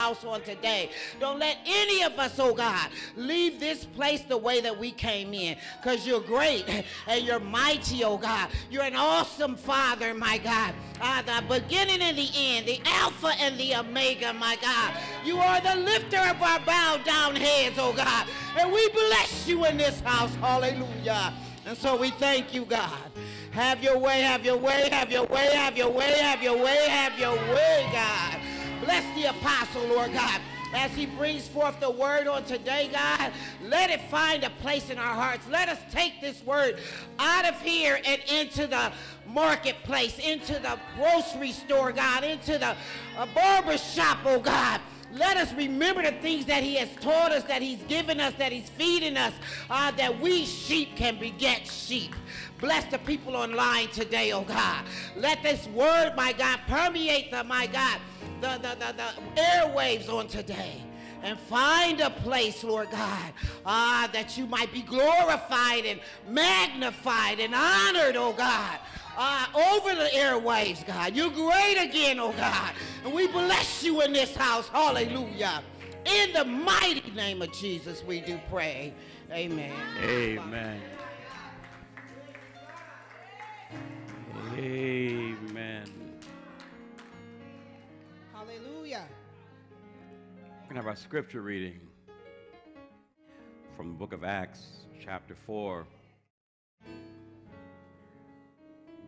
house on today. Don't let any of us, oh God, leave this place the way that we came in. Because you're great and you're mighty, oh God. You're an awesome Father, my God. Ah, the beginning and the end, the Alpha and the Omega, my God. You are the lifter of our bowed down heads, oh God. And we bless you in this house. Hallelujah. And so we thank you, God. Have your way, have your way, have your way, have your way, have your way, have your way, God. Bless the apostle, Lord God. As he brings forth the word on today, God, let it find a place in our hearts. Let us take this word out of here and into the marketplace, into the grocery store, God, into the uh, barber shop, oh God. Let us remember the things that he has taught us, that he's given us, that he's feeding us, uh, that we sheep can beget sheep. Bless the people online today, oh God. Let this word, my God, permeate the, my God, the, the, the, the airwaves on today and find a place, Lord God, ah, that you might be glorified and magnified and honored, oh God, ah, over the airwaves, God. You're great again, oh God. And we bless you in this house. Hallelujah. In the mighty name of Jesus, we do pray. Amen. Amen. Amen. Going to have our scripture reading from the book of Acts, chapter 4,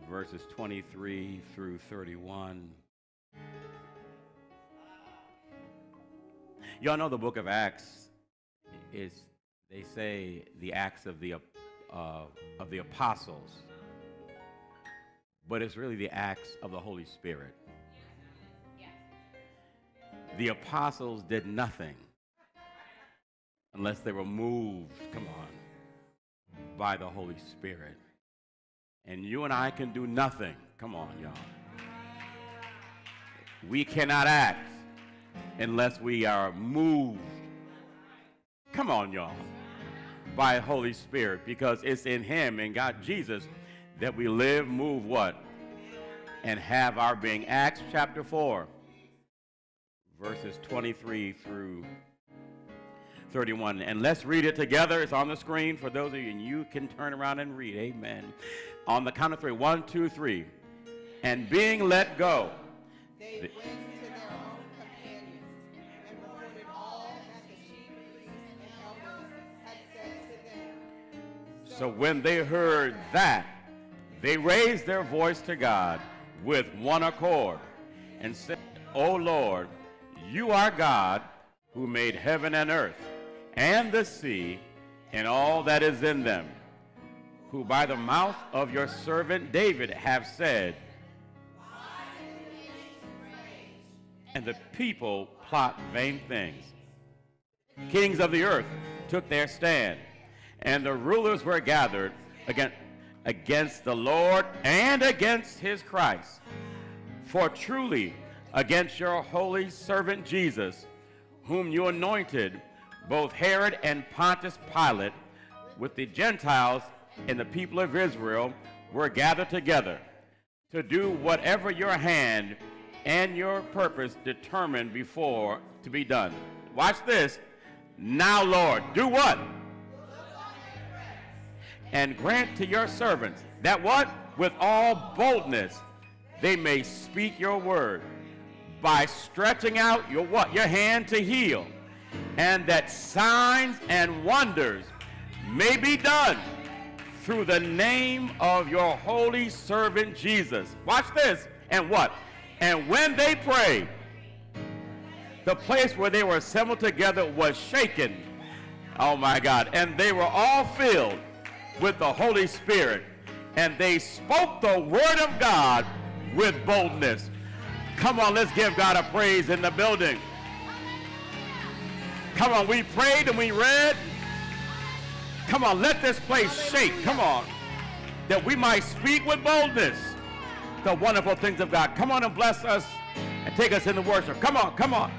verses 23 through 31. Y'all know the book of Acts is, they say, the acts of the, uh, of the apostles, but it's really the acts of the Holy Spirit the apostles did nothing unless they were moved, come on, by the Holy Spirit. And you and I can do nothing, come on, y'all. We cannot act unless we are moved, come on, y'all, by Holy Spirit because it's in Him and God Jesus that we live, move, what? And have our being. Acts chapter 4 verses 23 through 31. And let's read it together. It's on the screen for those of you, and you can turn around and read. Amen. On the count of three: one, two, three. And being let go. They went to their own companions and reported all that the chief priests and elders had said to them. So when they heard that, they raised their voice to God with one accord and said, O Lord, you are God who made heaven and earth and the sea and all that is in them, who by the mouth of your servant David have said, and the people plot vain things. Kings of the earth took their stand, and the rulers were gathered against, against the Lord and against his Christ. For truly against your holy servant Jesus, whom you anointed, both Herod and Pontius Pilate, with the Gentiles and the people of Israel, were gathered together to do whatever your hand and your purpose determined before to be done. Watch this. Now, Lord, do what? And grant to your servants that what? With all boldness they may speak your word by stretching out your what? Your hand to heal. And that signs and wonders may be done through the name of your holy servant Jesus. Watch this. And what? And when they prayed, the place where they were assembled together was shaken. Oh my God. And they were all filled with the Holy Spirit. And they spoke the word of God with boldness. Come on, let's give God a praise in the building. Come on, we prayed and we read. Come on, let this place shake. Come on. That we might speak with boldness the wonderful things of God. Come on and bless us and take us into worship. Come on, come on.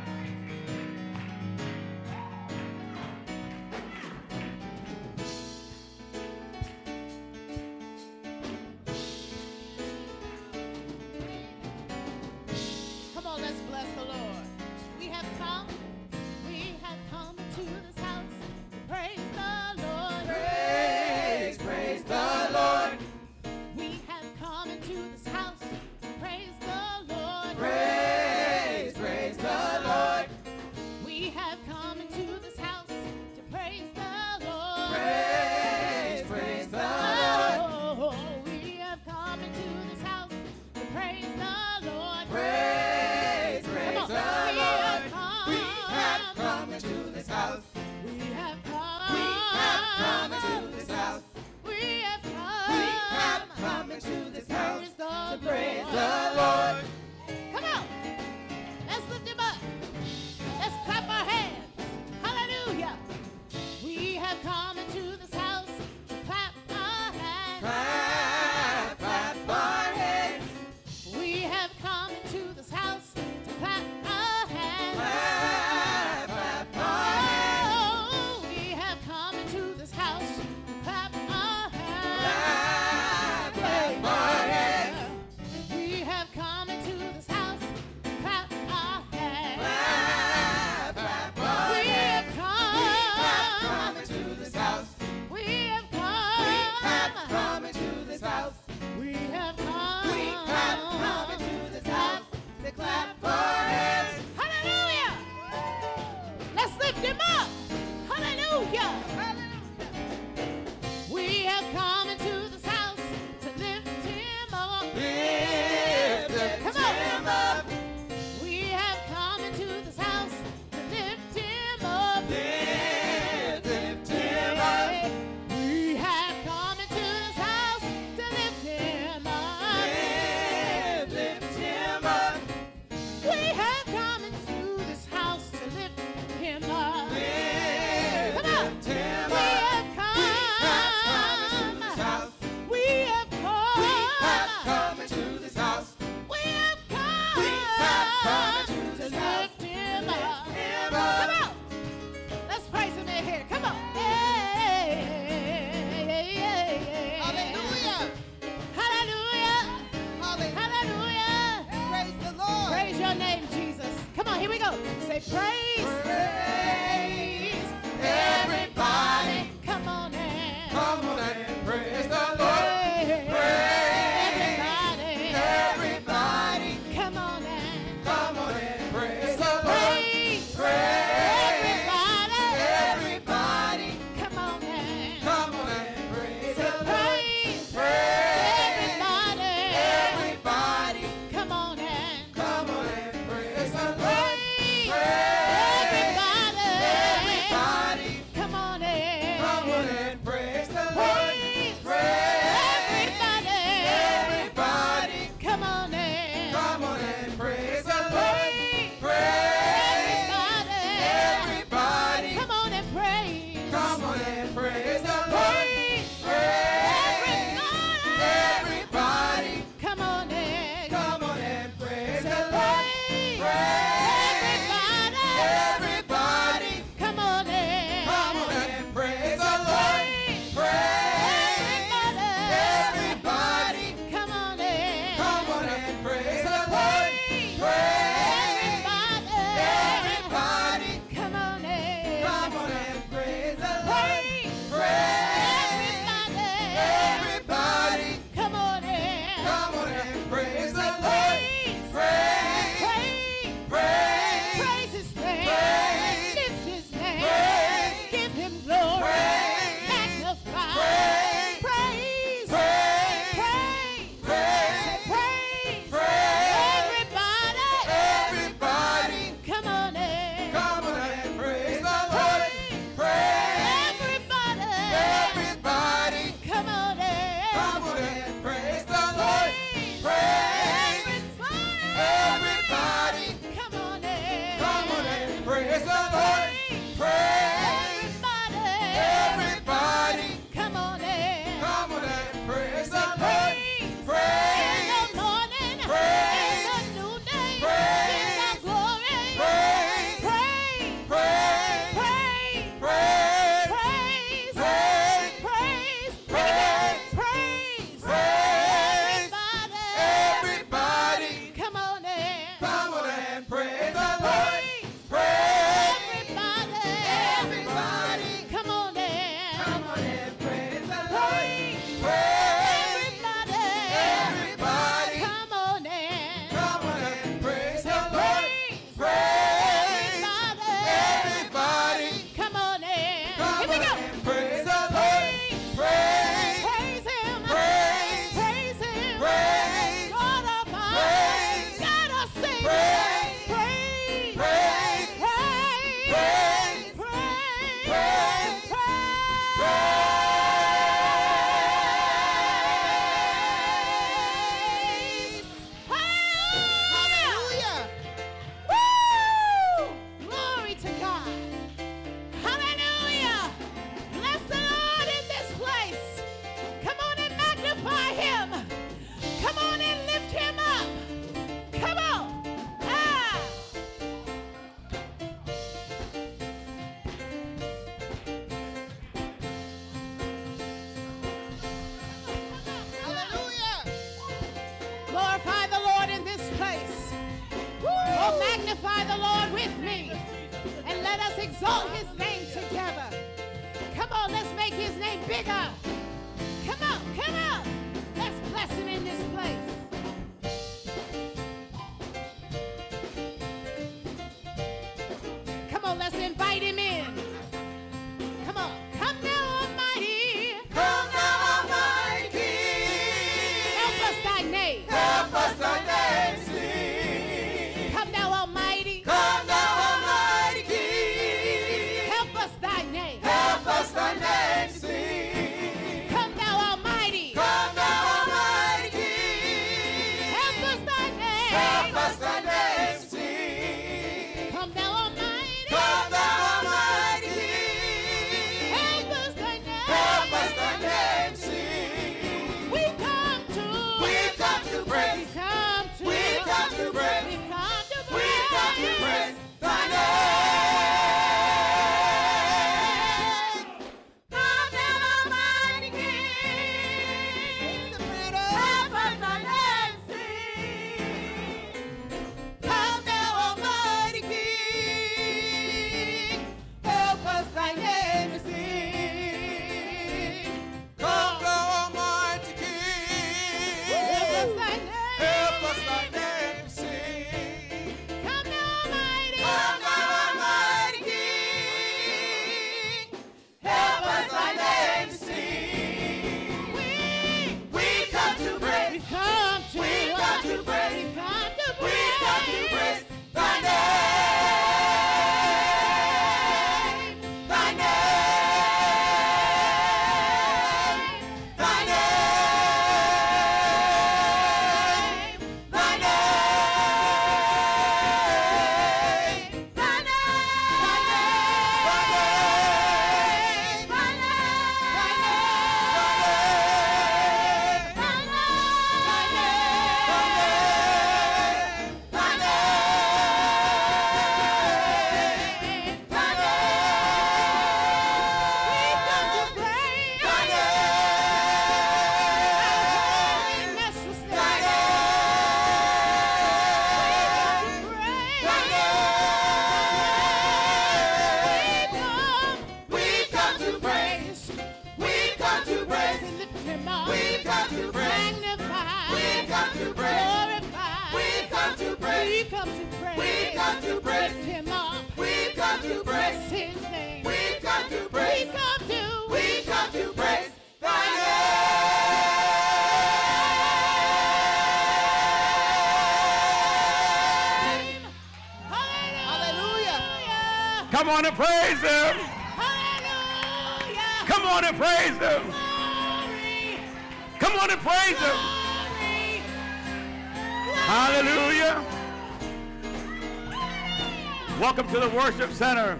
Center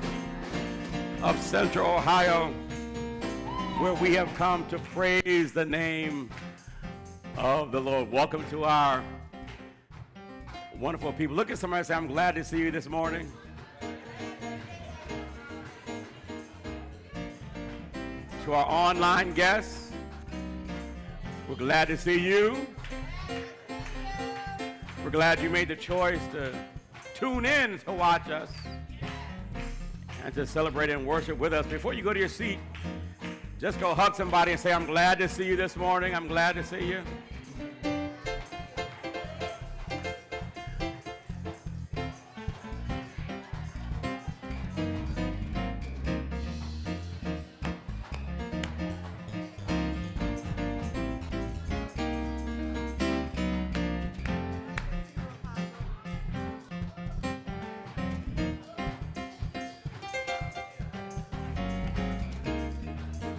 of Central Ohio, where we have come to praise the name of the Lord. Welcome to our wonderful people. Look at somebody and say, I'm glad to see you this morning. To our online guests, we're glad to see you. We're glad you made the choice to tune in to watch us and to celebrate and worship with us. Before you go to your seat, just go hug somebody and say, I'm glad to see you this morning. I'm glad to see you.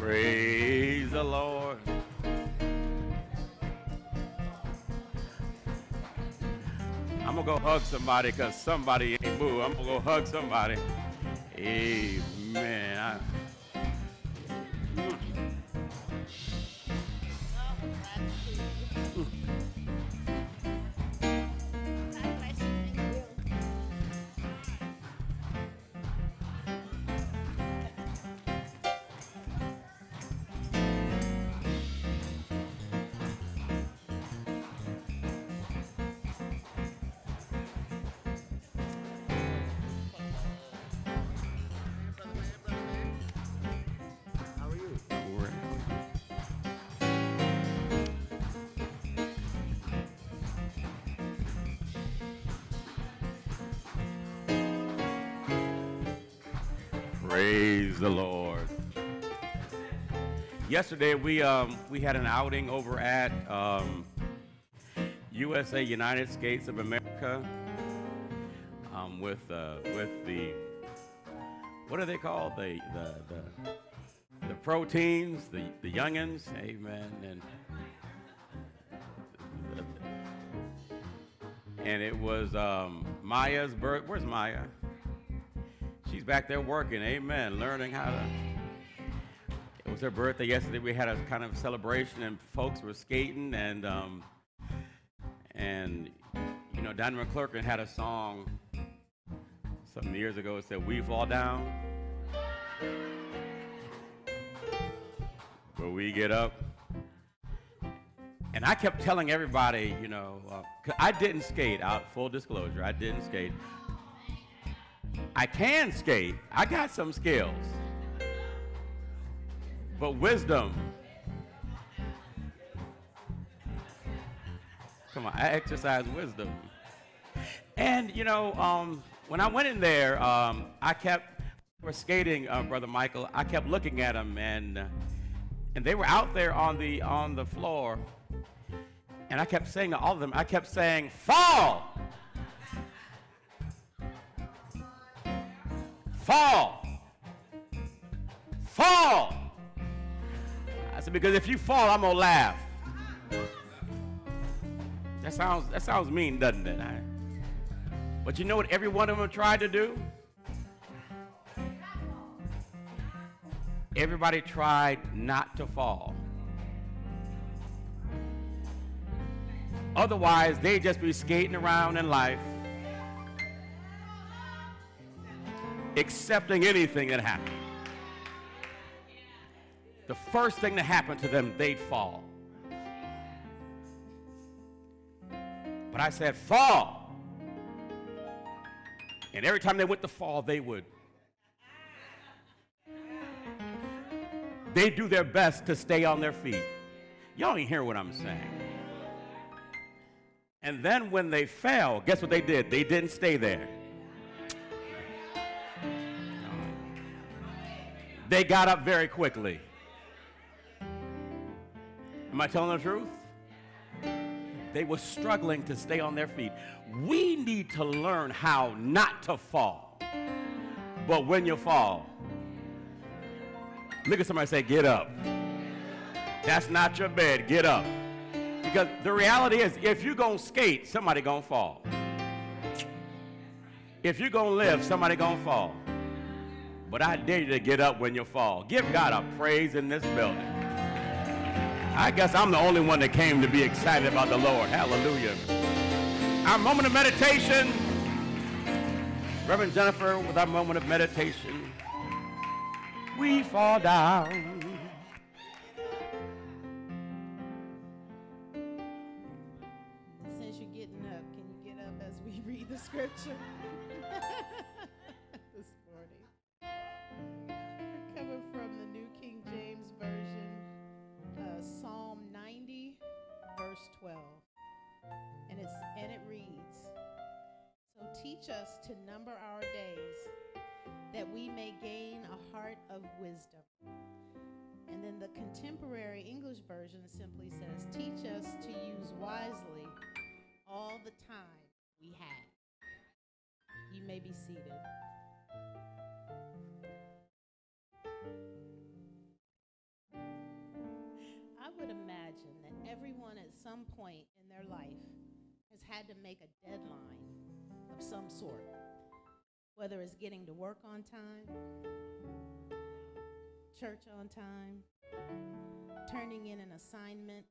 Praise the Lord. I'm gonna go hug somebody because somebody ain't moved. I'm gonna go hug somebody. Amen. Yesterday we um, we had an outing over at um, USA United Skates of America um, with uh, with the what are they called? The the the, the proteins the the youngins. Amen. And and it was um, Maya's birth where's Maya? She's back there working. Amen. Learning how to was her birthday yesterday. We had a kind of celebration, and folks were skating, and um, and you know, Donnie McClurkin had a song some years ago. It said, "We fall down, but we get up." And I kept telling everybody, you know, uh, I didn't skate. Out full disclosure, I didn't skate. I can skate. I got some skills but wisdom. Come on, I exercise wisdom. And you know, um, when I went in there, um, I kept we were skating, uh, brother Michael. I kept looking at them, and and they were out there on the on the floor, and I kept saying to all of them, I kept saying, "Fall, fall, fall." I said, because if you fall, I'm gonna laugh. That sounds that sounds mean, doesn't it? I- but you know what every one of them tried to do? Everybody tried not to fall. Otherwise, they'd just be skating around in life, accepting anything that happened the first thing that happened to them, they'd fall. But I said, fall. And every time they went to fall, they would. They do their best to stay on their feet. Y'all ain't hear what I'm saying. And then when they fell, guess what they did? They didn't stay there. They got up very quickly. Am I telling the truth? They were struggling to stay on their feet. We need to learn how not to fall. But when you fall, look at somebody say, Get up. That's not your bed. Get up. Because the reality is, if you're going to skate, somebody going to fall. If you're going to live, somebody going to fall. But I dare you to get up when you fall. Give God a praise in this building. I guess I'm the only one that came to be excited about the Lord. Hallelujah. Our moment of meditation. Reverend Jennifer, with our moment of meditation. We fall down. Since you're getting up, can you get up as we read the scripture 12, and it's and it reads, "So teach us to number our days, that we may gain a heart of wisdom." And then the contemporary English version simply says, Teach us to use wisely all the time we have. You may be seated. Some point in their life has had to make a deadline of some sort, whether it's getting to work on time, church on time, turning in an assignment,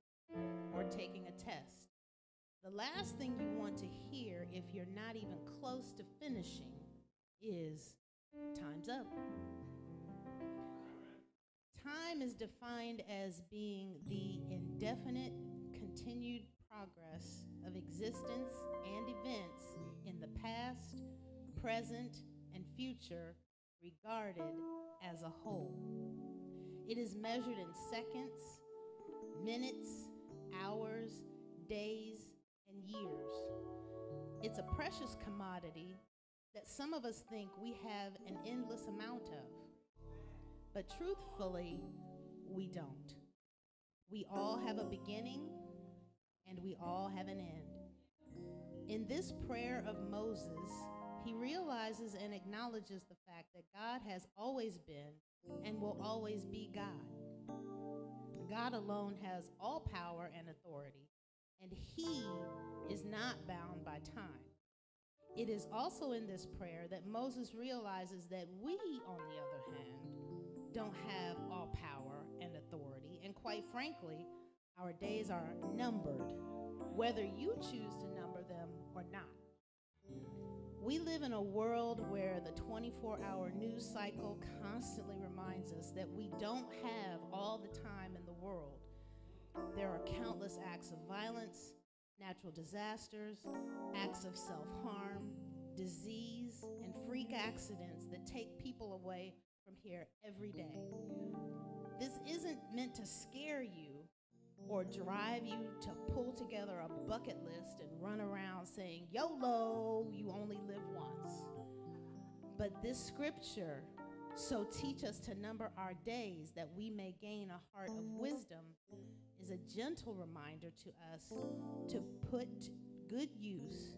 or taking a test. The last thing you want to hear if you're not even close to finishing is time's up. Time is defined as being the indefinite, continued progress of existence and events in the past, present, and future regarded as a whole. It is measured in seconds, minutes, hours, days, and years. It's a precious commodity that some of us think we have an endless amount of. But truthfully, we don't. We all have a beginning and we all have an end. In this prayer of Moses, he realizes and acknowledges the fact that God has always been and will always be God. God alone has all power and authority, and he is not bound by time. It is also in this prayer that Moses realizes that we, on the other hand, don't have all power and authority, and quite frankly, our days are numbered, whether you choose to number them or not. We live in a world where the 24 hour news cycle constantly reminds us that we don't have all the time in the world. There are countless acts of violence, natural disasters, acts of self harm, disease, and freak accidents that take people away from here every day. This isn't meant to scare you or drive you to pull together a bucket list and run around saying, YOLO, you only live once. But this scripture, so teach us to number our days that we may gain a heart of wisdom, is a gentle reminder to us to put good use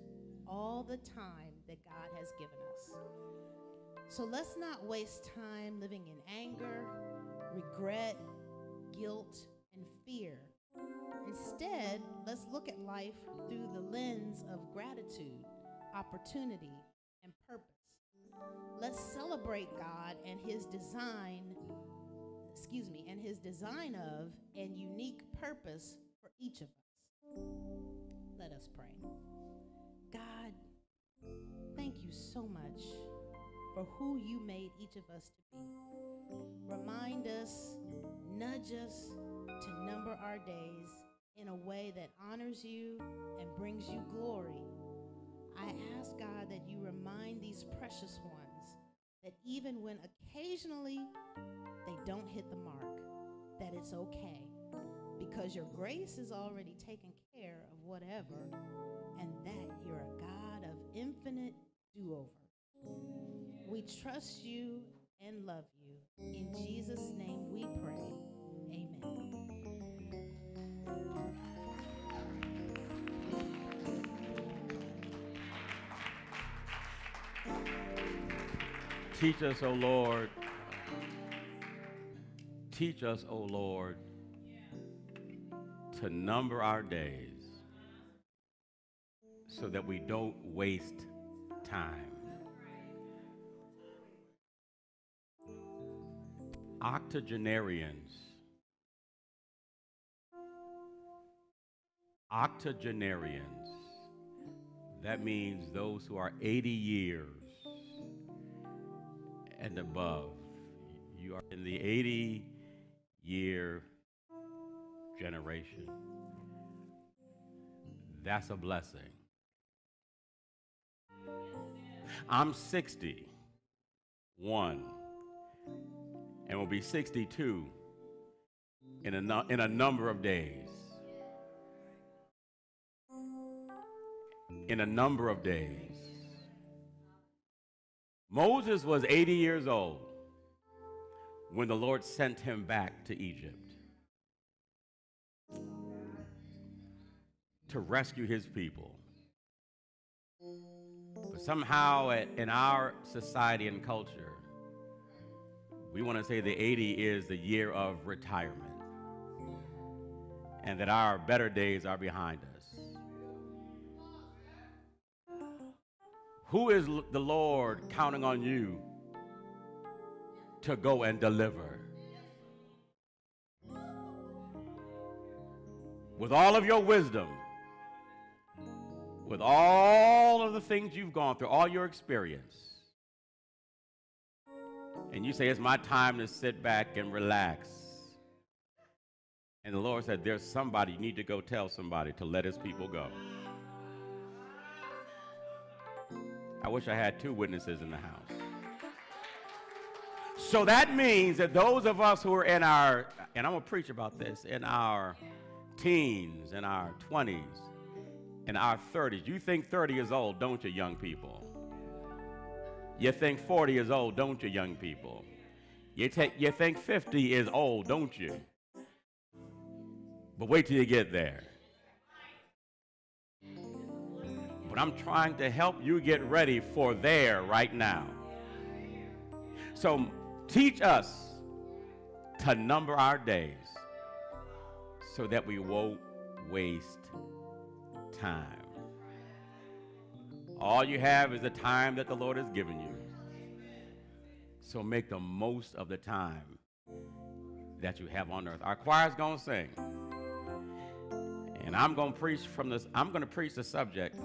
all the time that God has given us. So let's not waste time living in anger, regret, guilt, fear. Instead, let's look at life through the lens of gratitude, opportunity, and purpose. Let's celebrate God and His design, excuse me, and His design of and unique purpose for each of us. Let us pray. God, thank you so much for who you made each of us to be. Remind us, nudge us to number our days in a way that honors you and brings you glory. I ask God that you remind these precious ones that even when occasionally they don't hit the mark, that it's okay because your grace is already taken care of whatever, and that you're a God of infinite do over. We trust you and love you. In Jesus' name we pray. Amen. Teach us, O Lord. Teach us, O Lord, to number our days so that we don't waste time. Octogenarians. Octogenarians. That means those who are 80 years and above. You are in the 80 year generation. That's a blessing. I'm 61 and will be 62 in a, nu- in a number of days. In a number of days. Moses was 80 years old when the Lord sent him back to Egypt to rescue his people. But somehow, in our society and culture, we want to say the 80 is the year of retirement and that our better days are behind us. Who is the Lord counting on you to go and deliver? With all of your wisdom, with all of the things you've gone through, all your experience, and you say, It's my time to sit back and relax. And the Lord said, There's somebody, you need to go tell somebody to let his people go. I wish I had two witnesses in the house. So that means that those of us who are in our, and I'm going to preach about this, in our teens, in our 20s, in our 30s, you think 30 is old, don't you, young people? You think 40 is old, don't you, young people? You, you think 50 is old, don't you? But wait till you get there. But I'm trying to help you get ready for there right now. So teach us to number our days so that we won't waste time. All you have is the time that the Lord has given you. So make the most of the time that you have on earth. Our choir's going to sing. And I'm going to preach from this I'm going to preach the subject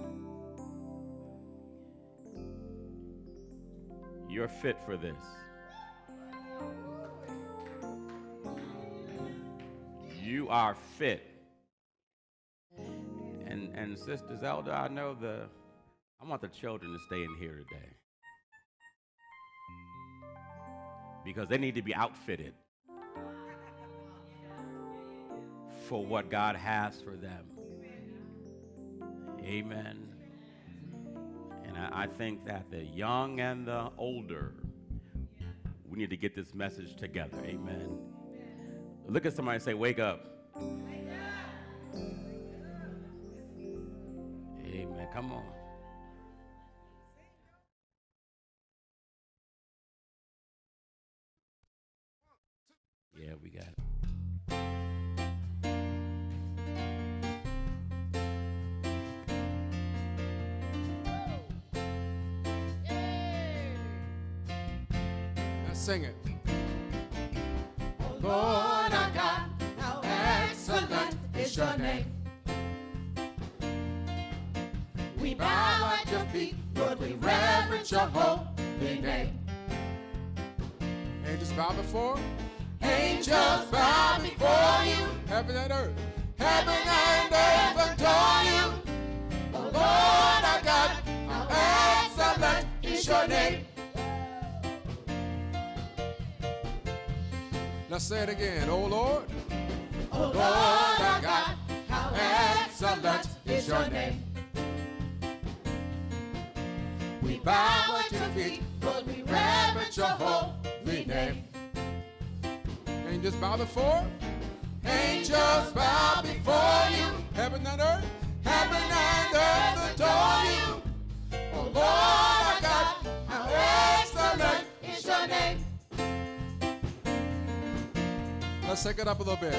You're fit for this. You are fit. And and Sister Zelda, I know the I want the children to stay in here today. Because they need to be outfitted for what God has for them. Amen. And I, I think that the young and the older, we need to get this message together. Amen. Look at somebody and say, Wake up. Amen. Come on. Yeah, we got it. Sing it. Lord our God, how excellent is your name. We bow at your feet, Lord, we reverence your holy name. Angels bow before Angels bow before you, heaven and earth. heaven and earth adore you. Oh Lord our God, how excellent is your name. Say it again. Oh Lord, Oh Lord oh, our God, how excellent is your name. We bow at your feet, Lord, we reverence your holy name. angels bow before Angels bow before you, heaven and earth. heaven and earth adore you. Oh Lord Let's take it up a little bit.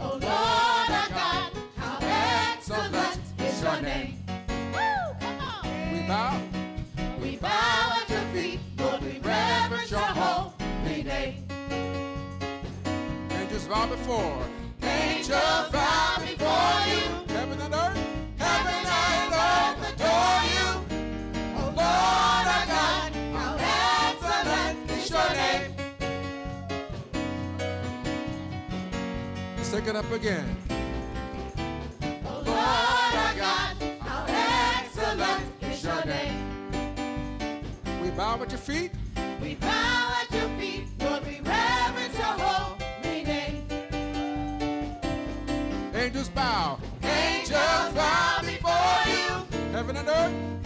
Oh Lord our God, how excellent is your name. Woo, come on. We bow. We bow at your feet, Lord, we reverence your holy name. Angels bow before. Angels bow before you. Take it up again. Oh Lord our God, how excellent is your name. We bow at your feet. We bow at your feet, Lord, we reverence your holy name. Angels bow. Angels bow before you. Heaven and earth.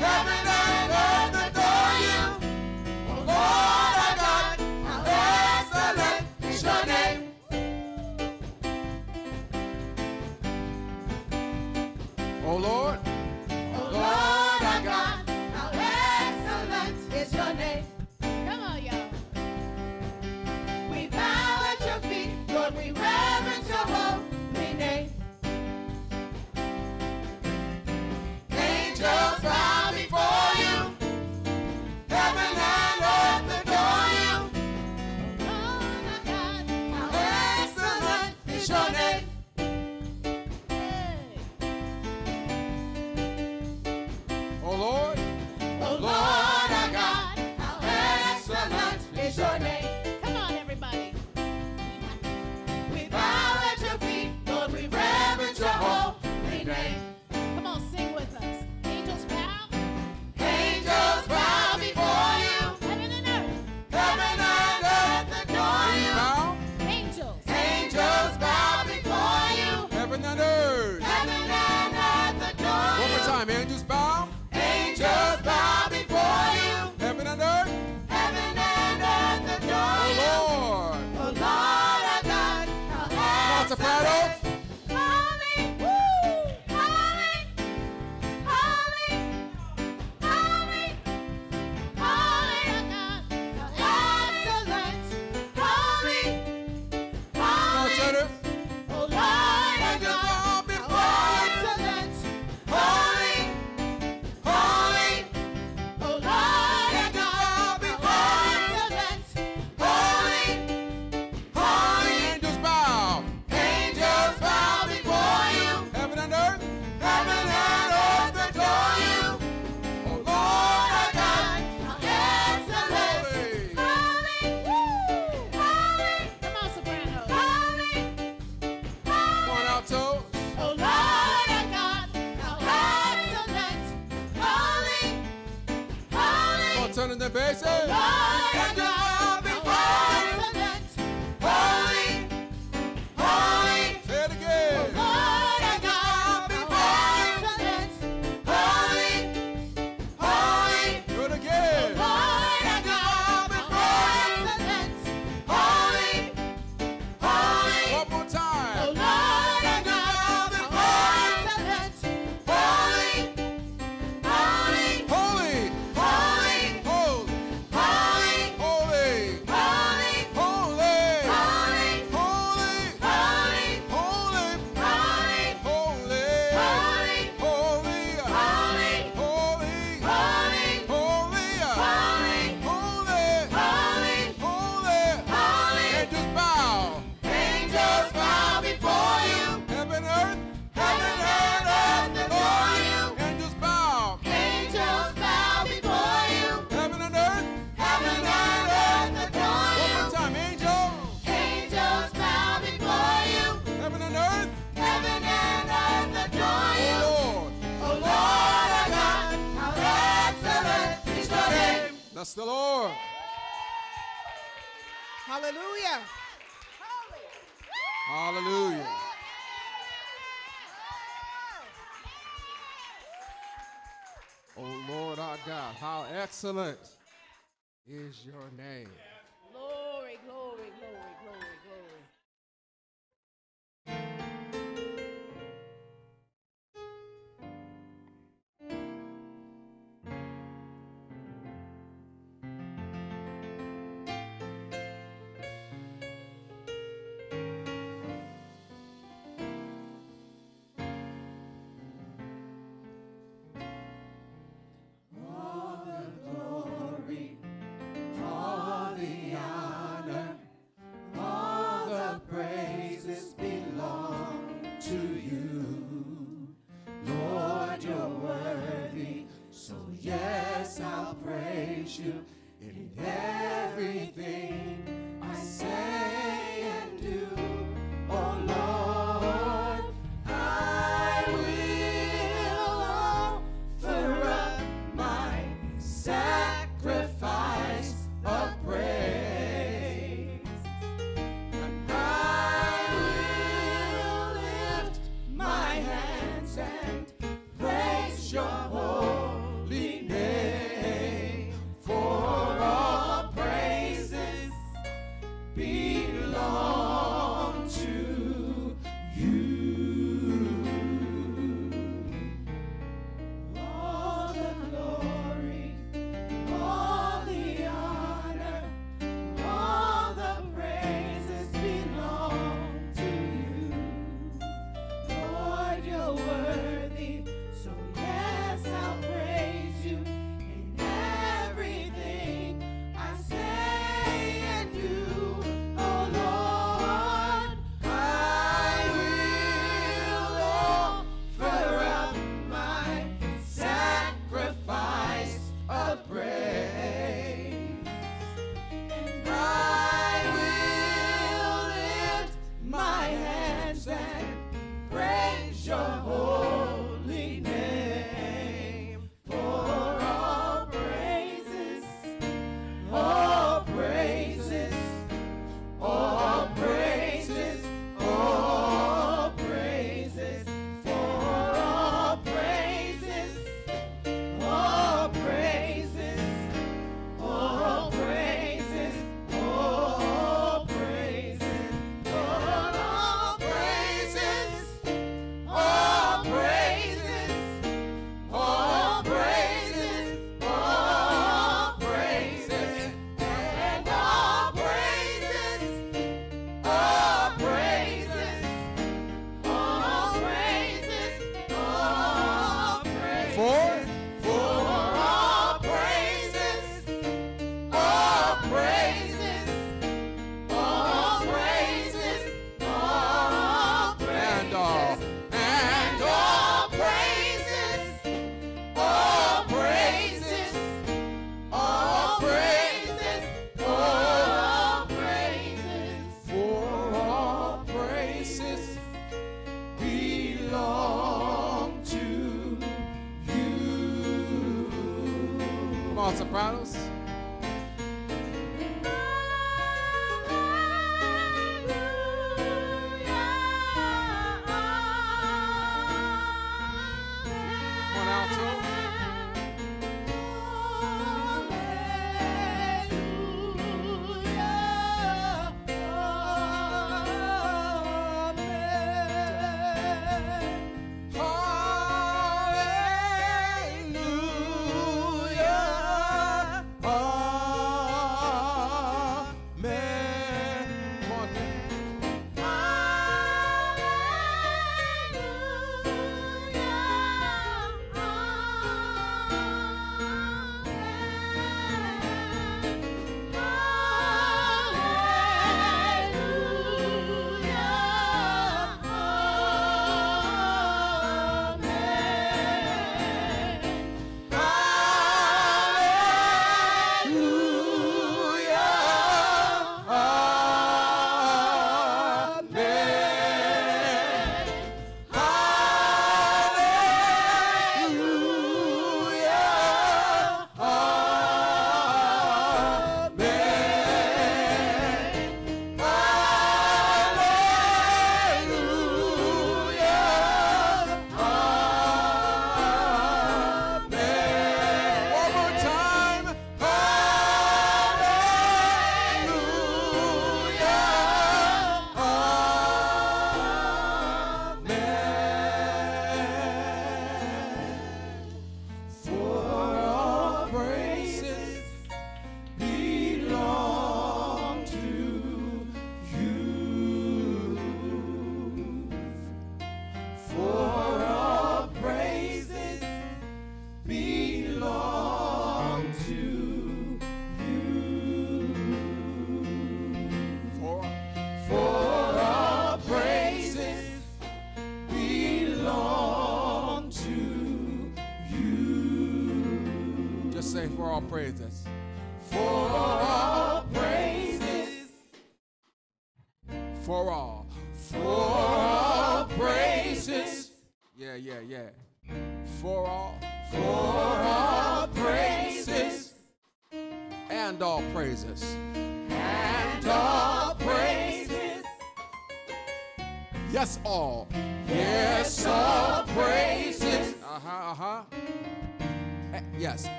Krishna Excellent. yes, I'll praise you in everything.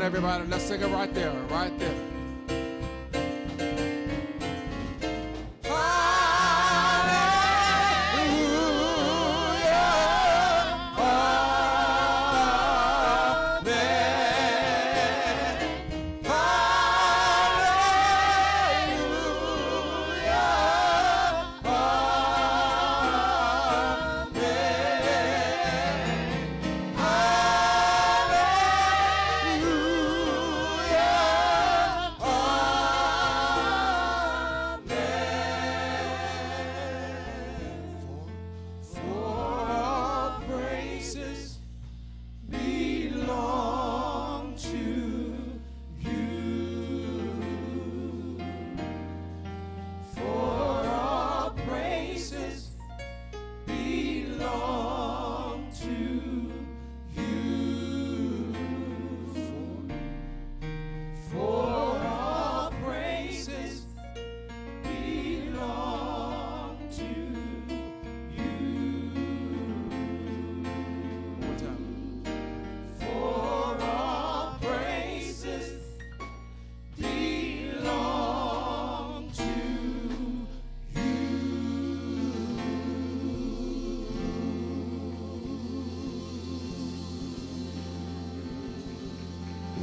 On, everybody. Let's sing it right there, right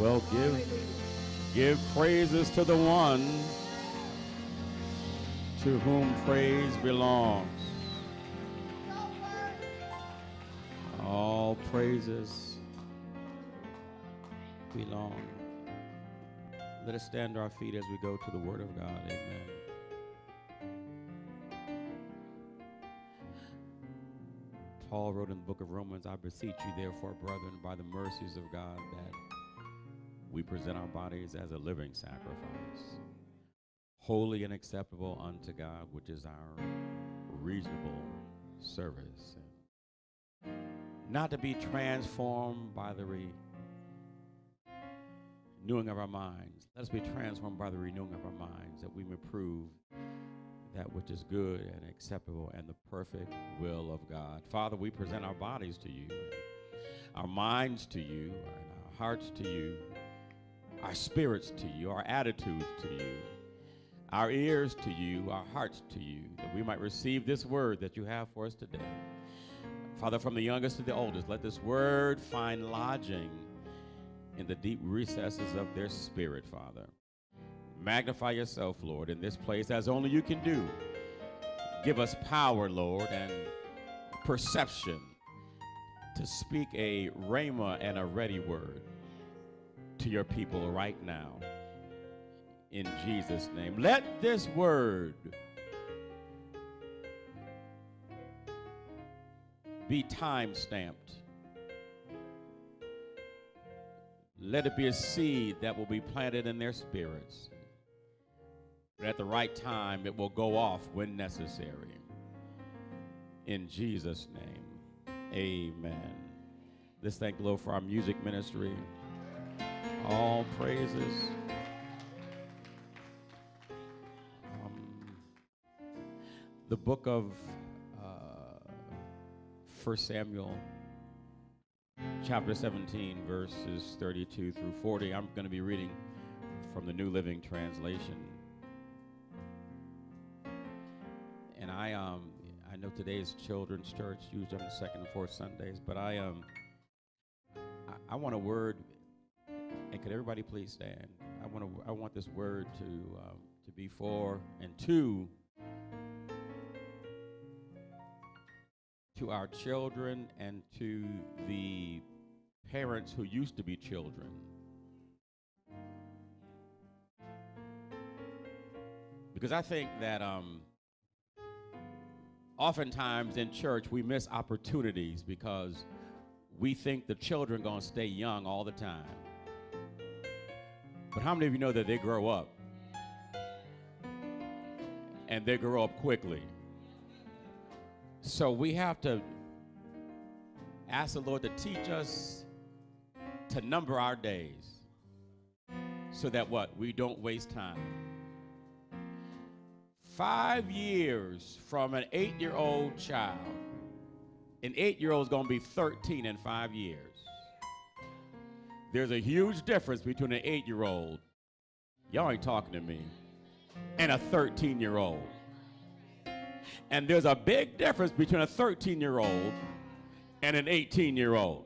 Well, give give praises to the one to whom praise belongs. All praises belong. Let us stand to our feet as we go to the Word of God. Amen. Paul wrote in the book of Romans, I beseech you, therefore, brethren, by the mercies of God, that we present our bodies as a living sacrifice, holy and acceptable unto God, which is our reasonable service. Not to be transformed by the renewing of our minds. Let us be transformed by the renewing of our minds, that we may prove that which is good and acceptable and the perfect will of God. Father, we present our bodies to you, our minds to you, and our hearts to you, our spirits to you, our attitudes to you, our ears to you, our hearts to you, that we might receive this word that you have for us today. Father, from the youngest to the oldest, let this word find lodging in the deep recesses of their spirit, Father. Magnify yourself, Lord, in this place as only you can do. Give us power, Lord, and perception to speak a rhema and a ready word to your people right now. In Jesus' name. Let this word be time stamped. Let it be a seed that will be planted in their spirits. But at the right time, it will go off when necessary. In Jesus' name, amen. Let's thank the Lord for our music ministry. All praises. Um, the book of uh, 1 Samuel, chapter 17, verses 32 through 40. I'm going to be reading from the New Living Translation. And I um I know today is children's church, usually on the second and fourth Sundays, but I um I, I want a word and could everybody please stand? I want to I want this word to um, to be for and to to our children and to the parents who used to be children. Because I think that um, oftentimes in church we miss opportunities because we think the children to stay young all the time. But how many of you know that they grow up? And they grow up quickly. So we have to ask the Lord to teach us to number our days so that what? We don't waste time. Five years from an eight year old child, an eight year old is going to be 13 in five years. There's a huge difference between an eight year old, y'all ain't talking to me, and a 13 year old. And there's a big difference between a 13 year old and an 18 year old.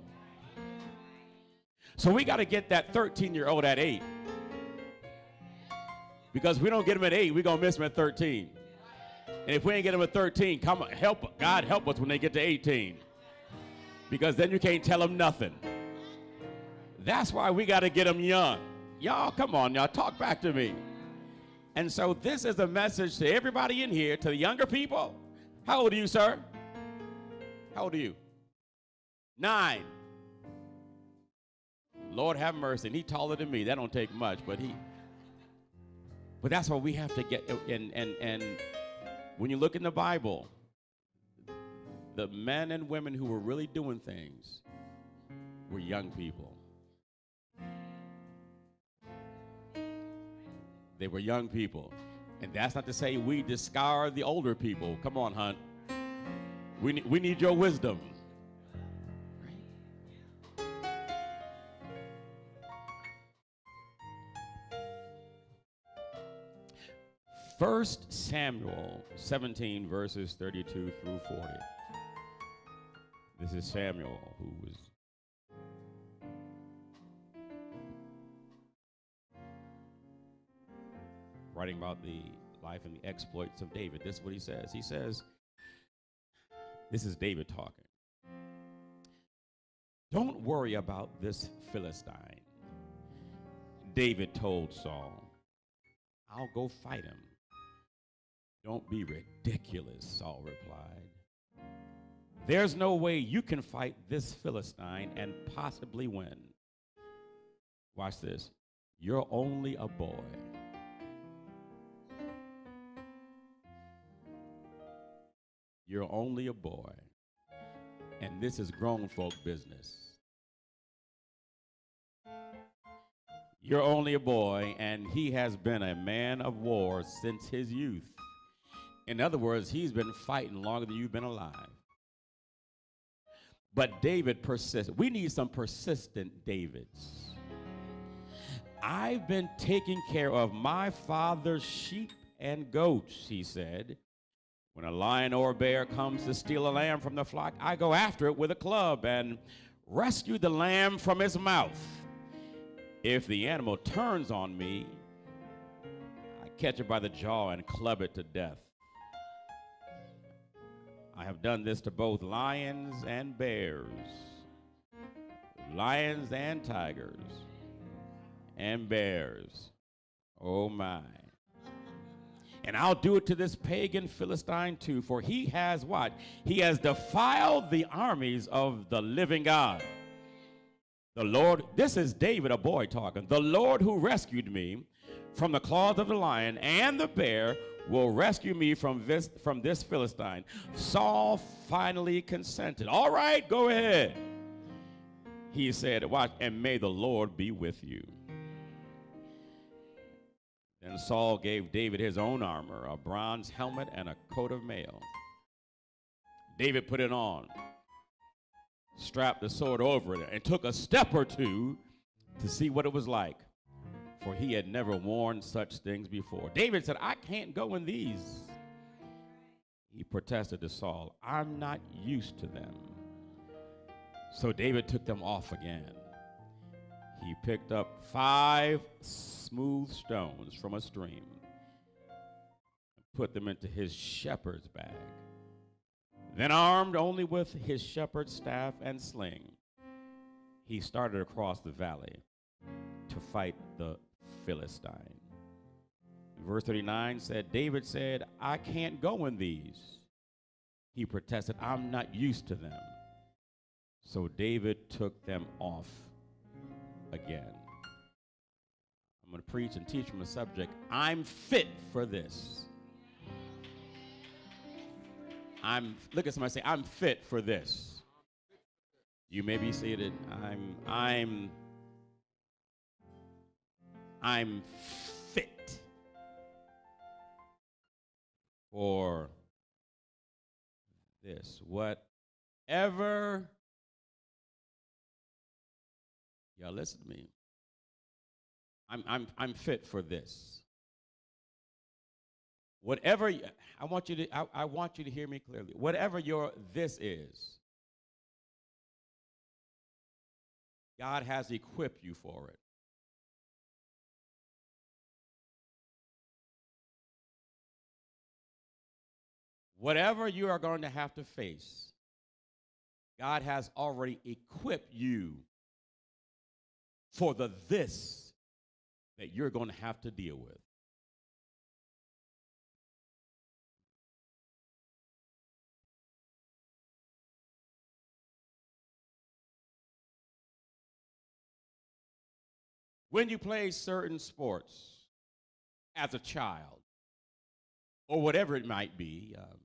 So we got to get that 13 year old at 8. Because we don't get him at 8, we're going to miss him at 13. And if we ain't get him at 13, come help God help us when they get to 18. Because then you can't tell them nothing. That's why we got to get them young. Y'all, come on, y'all, talk back to me. And so this is a message to everybody in here, to the younger people. How old are you, sir? How old are you? Nine. Lord have mercy. And he taller than me. That don't take much, but he. But that's what we have to get. And and and when you look in the Bible, the men and women who were really doing things were young people. They were young people. And that's not to say we discard the older people. Come on, Hunt. We, ne- we need your wisdom. First Samuel 17 verses 32 through 40. This is Samuel who was writing about the life and the exploits of David. This is what he says. He says, This is David talking. Don't worry about this Philistine. David told Saul, I'll go fight him. Don't be ridiculous, Saul replied. There's no way you can fight this Philistine and possibly win. Watch this. You're only a boy. You're only a boy. And this is grown folk business. You're only a boy, and he has been a man of war since his youth. In other words, he's been fighting longer than you've been alive. But David persisted. We need some persistent Davids. I've been taking care of my father's sheep and goats, he said. When a lion or a bear comes to steal a lamb from the flock, I go after it with a club and rescue the lamb from its mouth. If the animal turns on me, I catch it by the jaw and club it to death. I have done this to both lions and bears, lions and tigers, and bears. Oh my. And I'll do it to this pagan Philistine too, for he has what? He has defiled the armies of the living God. The Lord, this is David, a boy talking. The Lord who rescued me from the claws of the lion and the bear will rescue me from this, from this Philistine. Saul finally consented. All right, go ahead. He said, Watch, and may the Lord be with you. Then Saul gave David his own armor, a bronze helmet, and a coat of mail. David put it on, strapped the sword over it, and took a step or two to see what it was like. for he had never worn such things before. David said, I can't go in these. He protested to Saul, I'm not used to them. So David took them off again. He picked up five smooth stones from a stream and put them into his shepherd's bag. Then, armed only with his shepherd's staff and sling, he started across the valley to fight the Philistine. Verse 39 said, David said, I can't go in these. He protested, I'm not used to them. So David took them off again. I'm going to preach and teach from a subject I'm fit for this. I'm look at somebody say I'm fit for this. You may be seated. I'm I'm I'm fit for this. Whatever Y'all listen to me. I'm I'm I'm fit for this. Whatever I want you to I, I want you to hear me clearly. Whatever your this is, God has equipped you for it. Whatever you are going to have to face, God has already equipped you for the this that you're going to have to deal with. When you play certain sports as a child, or whatever it might be, um,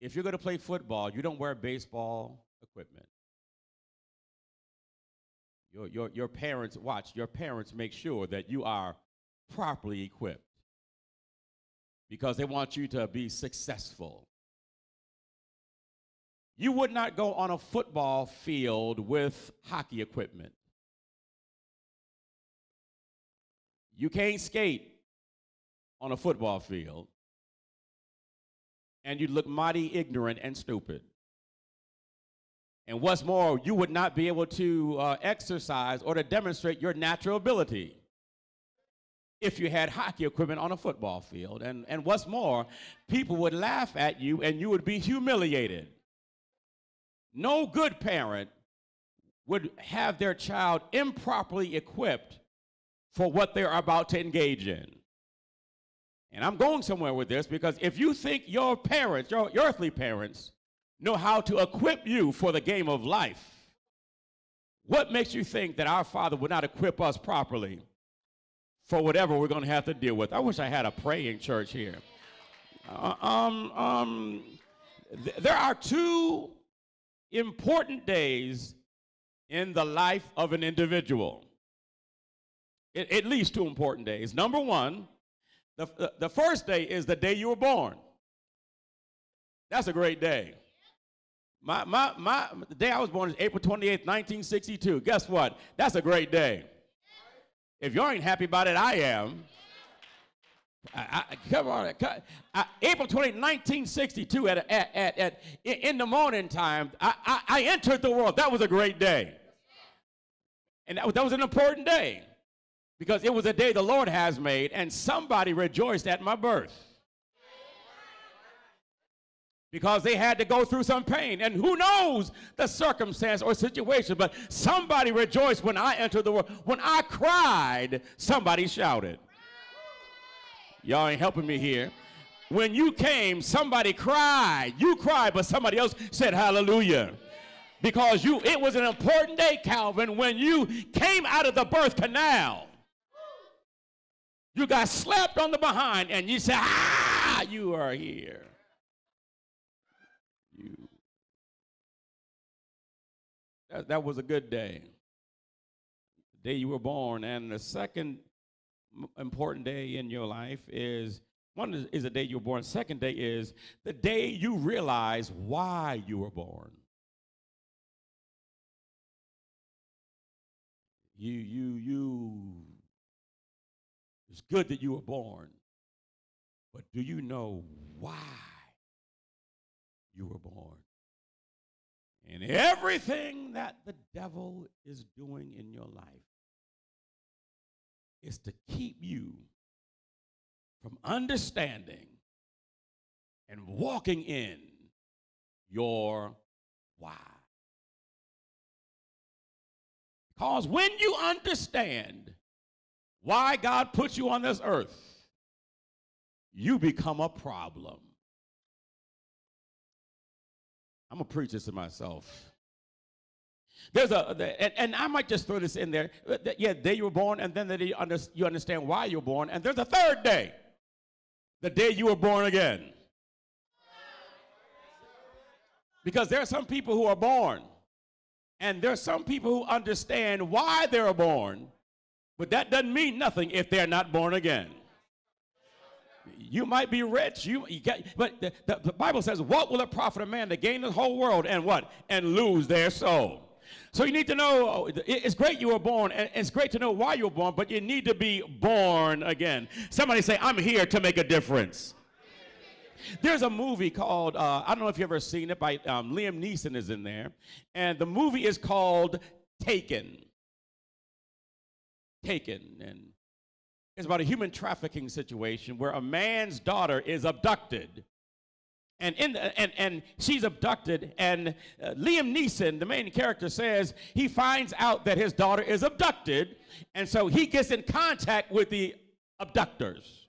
if you're going to play football, you don't wear baseball equipment. Your, your, your parents, watch, your parents make sure that you are properly equipped because they want you to be successful. You would not go on a football field with hockey equipment. You can't skate on a football field, and you'd look mighty ignorant and stupid. And what's more, you would not be able to uh, exercise or to demonstrate your natural ability if you had hockey equipment on a football field. And, and what's more, people would laugh at you and you would be humiliated. No good parent would have their child improperly equipped for what they're about to engage in. And I'm going somewhere with this because if you think your parents, your, your earthly parents, know how to equip you for the game of life. What makes you think that our Father would not equip us properly for whatever we're going to have to deal with? I wish I had a praying church here. Uh, um, um, th- there are two important days in the life of an individual. At- least two important days. Number one, the, the first day is the day you were born. That's a great day. My, my, my, the day I was born is April 28th, 1962. Guess what? That's a great day. If you ain't happy about it, I am. I, I, come on. I, April 28th, 1962, at, at, at, at, in the morning time, I, I, entered the world. That was a great day. And that, that was an important day because it was a day the Lord has made, and somebody rejoiced at my birth because they had to go through some pain. And who knows the circumstance or situation, but somebody rejoiced when I entered the world. When I cried, somebody shouted. Y'all ain't helping me here. When you came, somebody cried. You cried, but somebody else said hallelujah. Because you it was an important day, Calvin, when you came out of the birth canal. You got slapped on the behind and you said, Ah, you are here. You. That, that was a good day. The day you were born. And the second important day in your life is one is, is the day you were born. Second day is the day you realize why you were born. You, you, you It's good that you were born, but do you know why you were born? And everything that the devil is doing in your life is to keep you from understanding and walking in your why. Because when you understand why God put you on this earth, you become a problem. I'm to preach this to myself. There's a, and, and, I might just throw this in there. Uh, yeah, day you were born, and then the you, under, you understand why you were born, and there's a third day, the day you were born again. Because there are some people who are born, and there are some people who understand why they are born, but that doesn't mean nothing if they're not born again. You might be rich, you, you but the, the, the Bible says, "What will it profit a man to gain the whole world and what and lose their soul?" So you need to know it's great you were born, and it's great to know why you were born, but you need to be born again. Somebody say, I'm here to make a difference. There's a movie called, uh, I don't know if you've ever seen it, by um, Liam Neeson is in there. And the movie is called Taken. Taken. And it's about a human trafficking situation where a man's daughter is abducted. And in the, and and she's abducted and uh, Liam Neeson the main character says he finds out that his daughter is abducted and so he gets in contact with the abductors.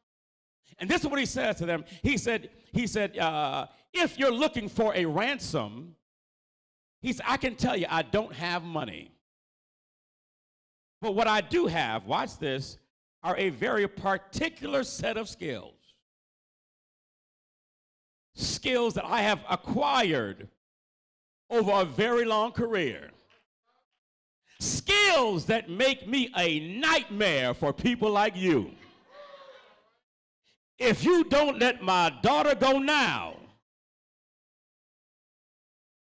And this is what he says to them. He said he said uh, if you're looking for a ransom he said I can tell you I don't have money. But what I do have watch this are a very particular set of skills skills that I have acquired over a very long career. Skills that make me a nightmare for people like you. If you don't let my daughter go now,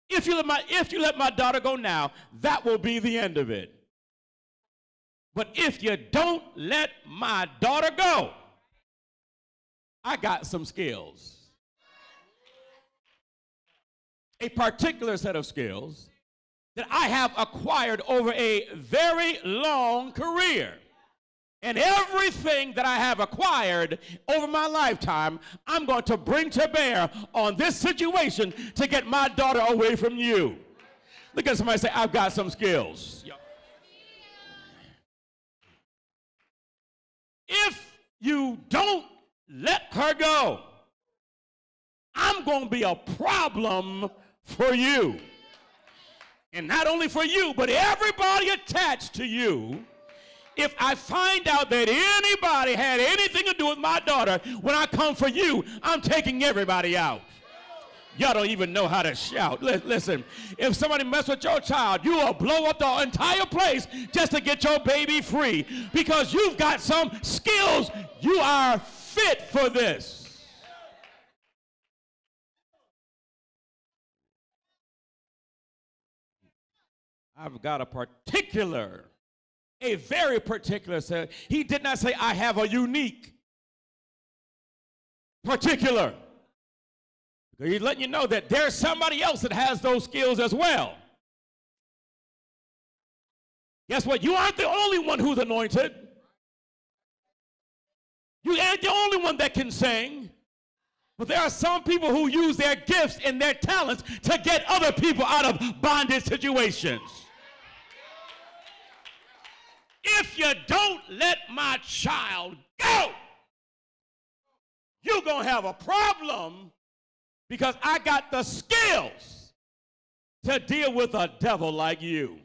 if you let my if you let my daughter go now, that will be the end of it. But if you don't let my daughter go, I got some skills a particular set of skills that I have acquired over a very long career. And everything that I have acquired over my lifetime, I'm going to bring to bear on this situation to get my daughter away from you. Look at somebody say, I've got some skills. If you don't let her go, I'm going to be a problem for you. And not only for you, but everybody attached to you. If I find out that anybody had anything to do with my daughter, when I come for you, I'm taking everybody out. Y'all don't even know how to shout. listen, if somebody mess with your child, you will blow up the entire place just to get your baby free because you've got some skills. You are fit for this. I've got a particular, a very particular set. He did not say, I have a unique, particular. He's letting you know that there's somebody else that has those skills as well. Guess what? You aren't the only one who's anointed. You ain't the only one that can sing. But there are some people who use their gifts and their talents to get other people out of bondage situations. If you don't let my child go, you're going to have a problem because I got the skills to deal with a devil like you.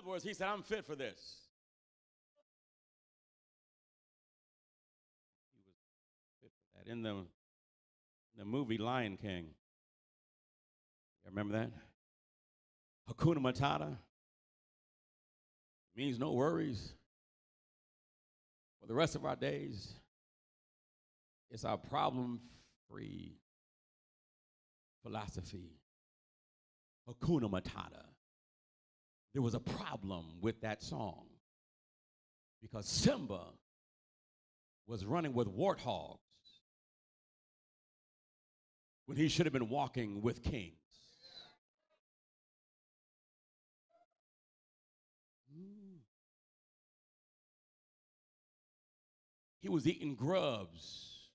Other words, he said, I'm fit for this. He was fit for that. In the, the movie Lion King, you remember that? Hakuna Matata means no worries for the rest of our days. It's our problem free philosophy. Hakuna Matata there was a problem with that song because Simba was running with warthogs when he should have been walking with kings. He was eating grubs,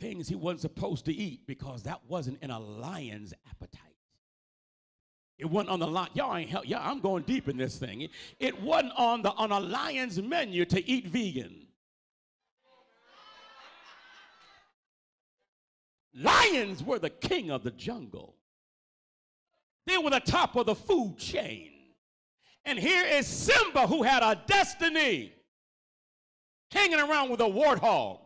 things he wasn't supposed to eat because that wasn't in a lion's appetite. It wasn't on the line. Y'all ain't help. Yeah, I'm going deep in this thing. It, it wasn't on the on a lion's menu to eat vegan. Lions were the king of the jungle. They were the top of the food chain. And here is Simba who had a destiny hanging around with a warthog,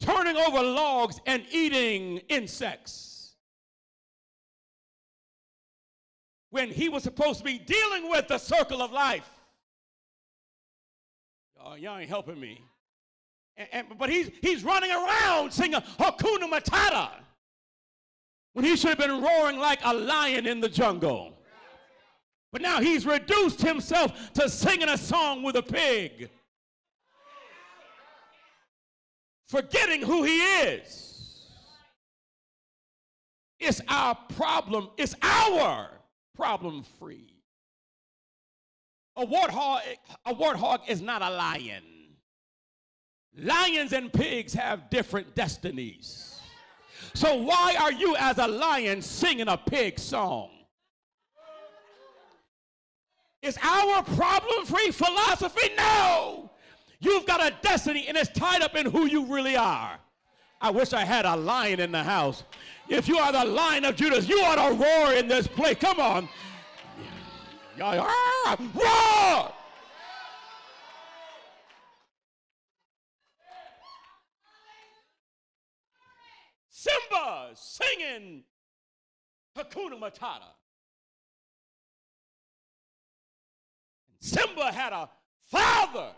turning over logs and eating insects. When he was supposed to be dealing with the circle of life. Y'all ain't helping me. And, and- but he's, he's running around singing Hakuna Matata when he should have been roaring like a lion in the jungle. But now he's reduced himself to singing a song with a pig, forgetting who he is. It's our problem, it's our problem free. A warthog, a warthog is not a lion. Lions and pigs have different destinies. So why are you as a lion singing a pig song? Is our problem free philosophy? No. You've got a destiny and it's tied up in who you really are. I wish I had a lion in the house. If you are the lion of Judas, you ought to roar in this place. Come on. Ah, roar! Simba singing Hakuna Matata. Simba had a father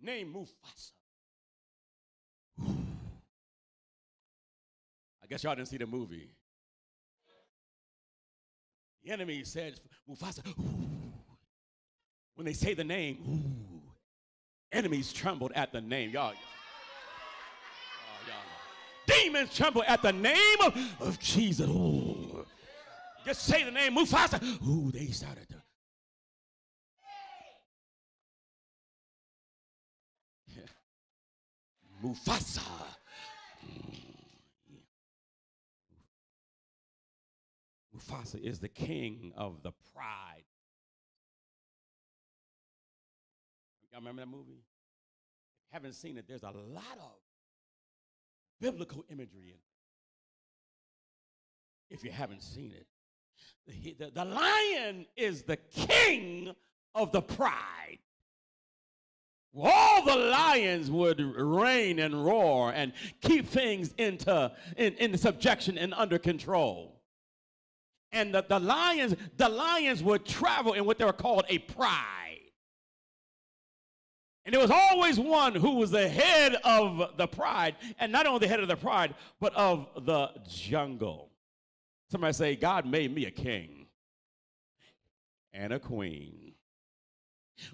named Mufasa. I guess y'all didn't see the movie. The enemy said, Mufasa, when they say the name, enemies trembled at the name. Y'all, y'all. demons tremble at the name of, of Jesus. Just say the name Mufasa. Ooh, they started to. Mufasa. Mufasa is the king of the pride. Y'all remember that movie? If you haven't seen it, there's a lot of biblical imagery in it. If you haven't seen it, the, the, the lion is the king of the pride. All the lions would reign and roar and keep things into in, in subjection and under control. And the, the lions, the lions would travel in what they were called a pride. And there was always one who was the head of the pride, and not only the head of the pride, but of the jungle. Somebody say, God made me a king and a queen.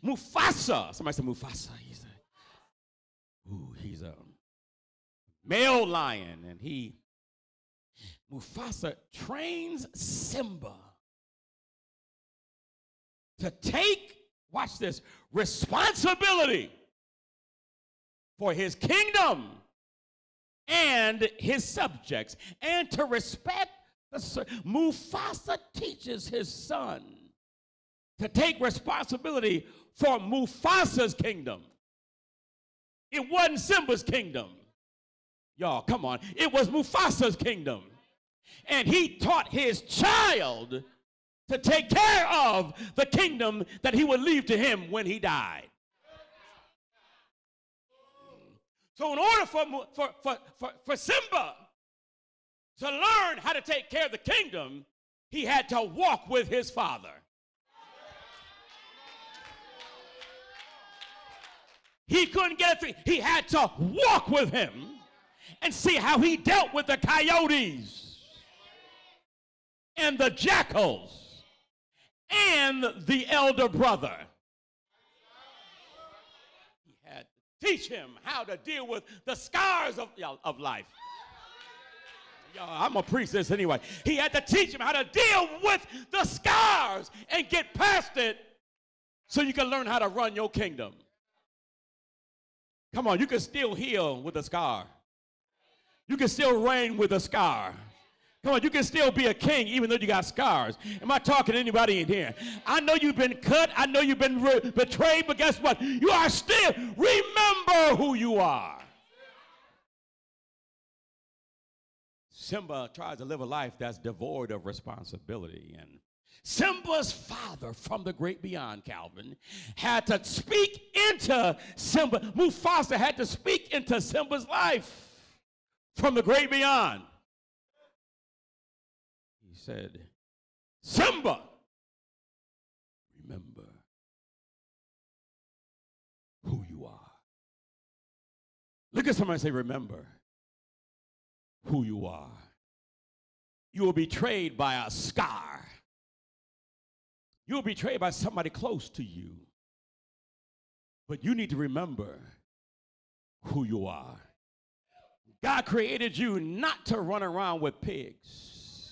Mufasa. Somebody said Mufasa. He's a, ooh, he's a male lion, and he Mufasa trains Simba to take, watch this, responsibility for his kingdom and his subjects, and to respect the Mufasa teaches his son to take responsibility for Mufasa's kingdom. It wasn't Simba's kingdom. Y'all, come on. It was Mufasa's kingdom. And he taught his child to take care of the kingdom that he would leave to him when he died. So, in order for, for, for, for, for Simba to learn how to take care of the kingdom, he had to walk with his father. He couldn't get it. through. He had to walk with him and see how he dealt with the coyotes. and the jackals and the elder brother. He had to teach him how to deal with the scars of, of life. I'm preach this anyway. He had to teach him how to deal with the scars and get past it so you can learn how to run your kingdom. Come on, you can still heal with a scar. You can still reign with a scar. Come on, you can still be a king even though you got scars. Am I talking to anybody in here? I know you've been cut. I know you've been re- betrayed, but guess what? You are still, remember who you are. Simba tries to live a life that's devoid of responsibility. And Simba's father from the great beyond, Calvin, had to speak into Simba. Mufasa had to speak into Simba's life from the great beyond. He said, Simba, remember who you are. Look at somebody and say, Remember who you are. You be betrayed by a scar. You will be betrayed by somebody close to you. But you need to remember who you are. God created you not to run around with pigs,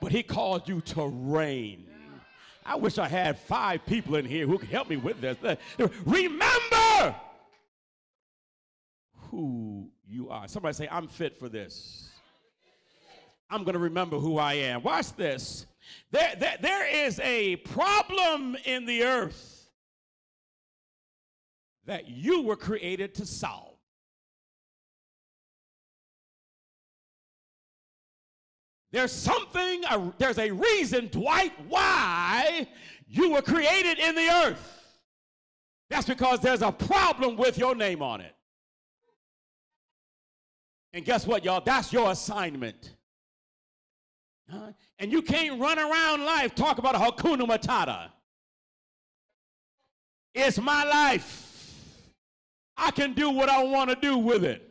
but He called you to reign. I wish I had five people in here who could help me with this. Remember who you are. Somebody say, I'm fit for this. I'm going to remember who I am. Watch this. There, there, there is a problem in the earth that you were created to solve. There's something, there's a reason, Dwight, why you were created in the earth. That's because there's a problem with your name on it. And guess what, y'all? That's your assignment. Huh? And you can't run around life talk about Hakuna Matata. It's my life. I can do what I want to do with it.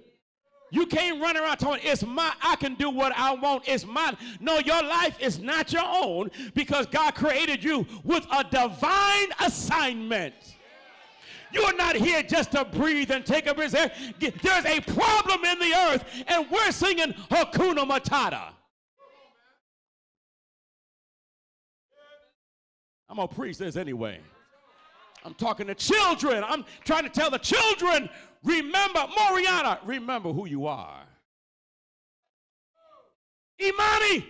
You can't run around talking, it's my, I can do what I want, it's mine. No, your life is not your own because God created you with a divine assignment. You're not here just to breathe and take a breath. There's a problem in the earth, and we're singing Hakuna Matata. I'm going to preach this anyway. I'm talking to children. I'm trying to tell the children remember, Moriana, remember who you are. Imani,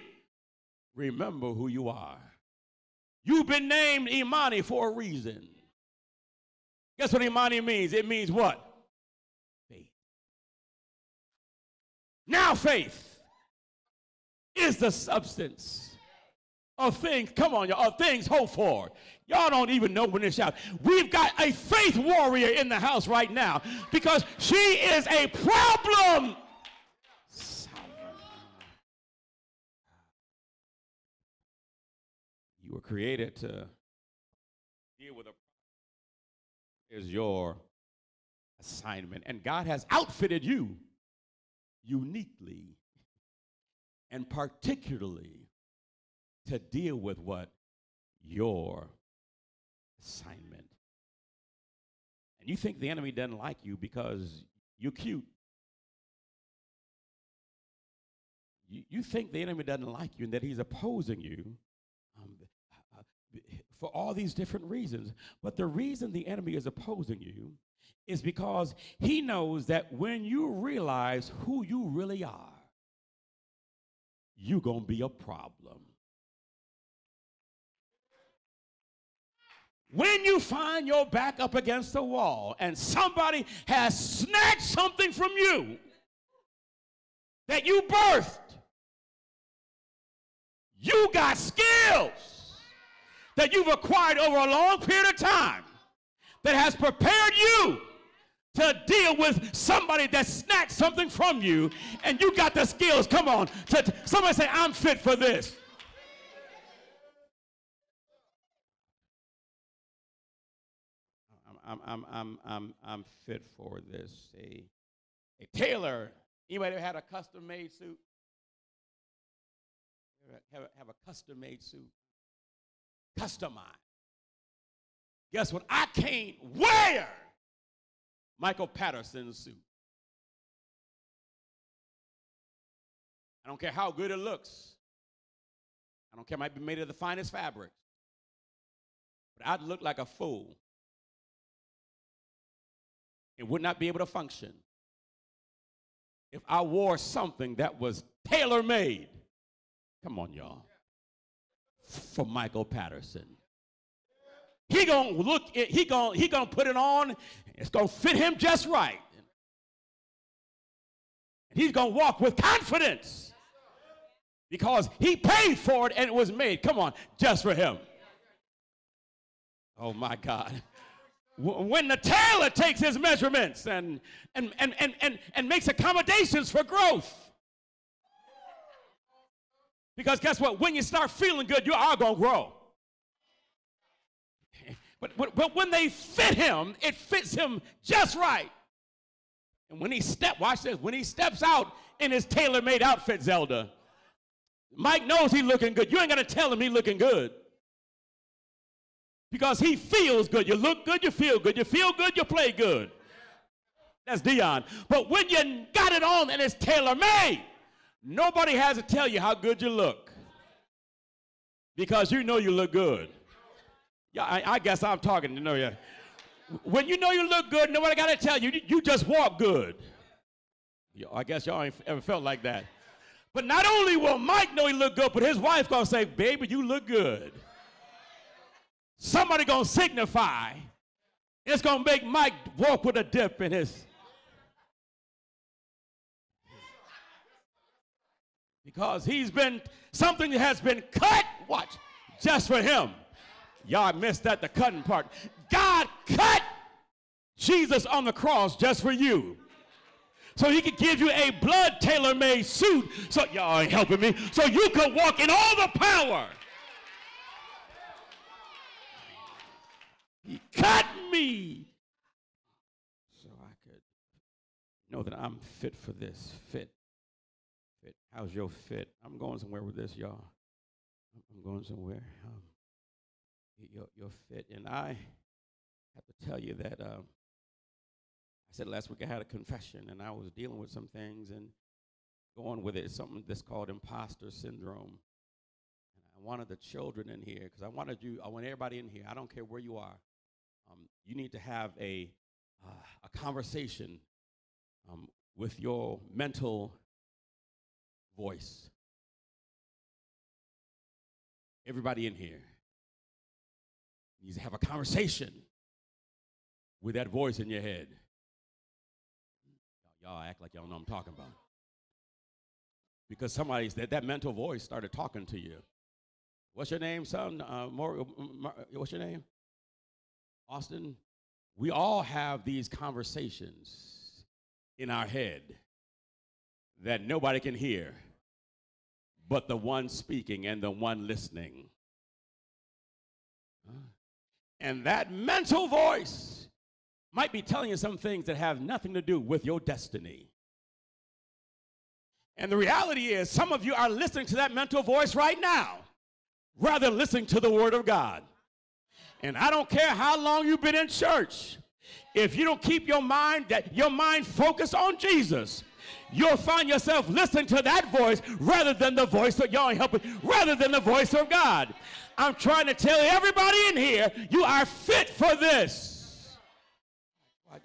remember who you are. You've been named Imani for a reason. Guess what Imani means? It means what? Faith. Now, faith is the substance of things, come on, y'all, of things hoped for. Y'all don't even know when it's out. We've got a faith warrior in the house right now because she is a problem. You were created to deal with a is your assignment. And God has outfitted you uniquely and particularly to deal with what? Your assignment. And you think the enemy doesn't like you because you're cute. You, you think the enemy doesn't like you and that he's opposing you um, uh, for all these different reasons. But the reason the enemy is opposing you is because he knows that when you realize who you really are, you're going to be a problem. When you find your back up against the wall and somebody has snatched something from you that you birthed, you got skills that you've acquired over a long period of time that has prepared you to deal with somebody that snatched something from you and you got the skills. Come on. To, somebody say, I'm fit for this. I'm, I'm, I'm, I'm, I'm fit for this. A, a tailor, anybody ever had a custom made suit? have, a- have a custom made suit. Customized. Guess what? I can't wear Michael Patterson's suit. I don't care how good it looks. I don't care, it might be made of the finest fabrics. But I'd look like a fool. It would not be able to function if I wore something that was tailor made. Come on, y'all. For Michael Patterson. He gonna look, it- he gonna, he gonna put it on, it's gonna fit him just right. He's gonna walk with confidence because he paid for it and it was made. Come on, just for him. Oh my God. When the tailor takes his measurements and, and, and, and, and, and makes accommodations for growth. Because guess what? When you start feeling good, you are going to grow. But, but, but when they fit him, it fits him just right. And when he step, watch this, when he steps out in his tailor-made outfit, Zelda, Mike knows he's looking good. You ain't gonna tell him he's looking good. Because he feels good. You look good, you feel good. You feel good, you play good. That's Dion. But when you got it on and it's tailor-made, nobody has to tell you how good you look. Because you know you look good. Yeah, I, I guess I'm talking, you know, yeah. When you know you look good, nobody got to tell you. you. You just walk good. Yo, I guess y'all ain't ever felt like that. But not only will Mike know he look good, but his wife gonna say, "Baby, you look good." Somebody gonna signify. It's gonna make Mike walk with a dip in his. Because he's been something has been cut. Watch, just for him. Y'all missed that the cutting part. God cut Jesus on the cross just for you. So he could give you a blood tailor-made suit. So y'all ain't helping me. So you could walk in all the power. He cut me. So I could know that I'm fit for this. Fit. Fit. How's your fit? I'm going somewhere with this, y'all. I'm going somewhere. Um, your, your fit. And I have to tell you that um, I said last week I had a confession and I was dealing with some things and going with it. It's something that's called imposter syndrome. And I wanted the children in here because I wanted you, I want everybody in here. I don't care where you are. Um, you need to have a, uh, a conversation um, with your mental voice. Everybody in here needs to have a conversation with that voice in your head. Y'all act like y'all know I'm talking about. Because somebody's that, that mental voice started talking to you. What's your name, son? Uh, Mor- Mar- what's your name? Austin. We all have these conversations in our head that nobody can hear but the one speaking and the one listening. And that mental voice might be telling you some things that have nothing to do with your destiny. And the reality is, some of you are listening to that mental voice right now rather than listening to the Word of God. And I don't care how long you've been in church, if you don't keep your mind that your mind focused on Jesus, you'll find yourself listening to that voice rather than the voice of y'all helping, rather than the voice of God. I'm trying to tell everybody in here, you are fit for this.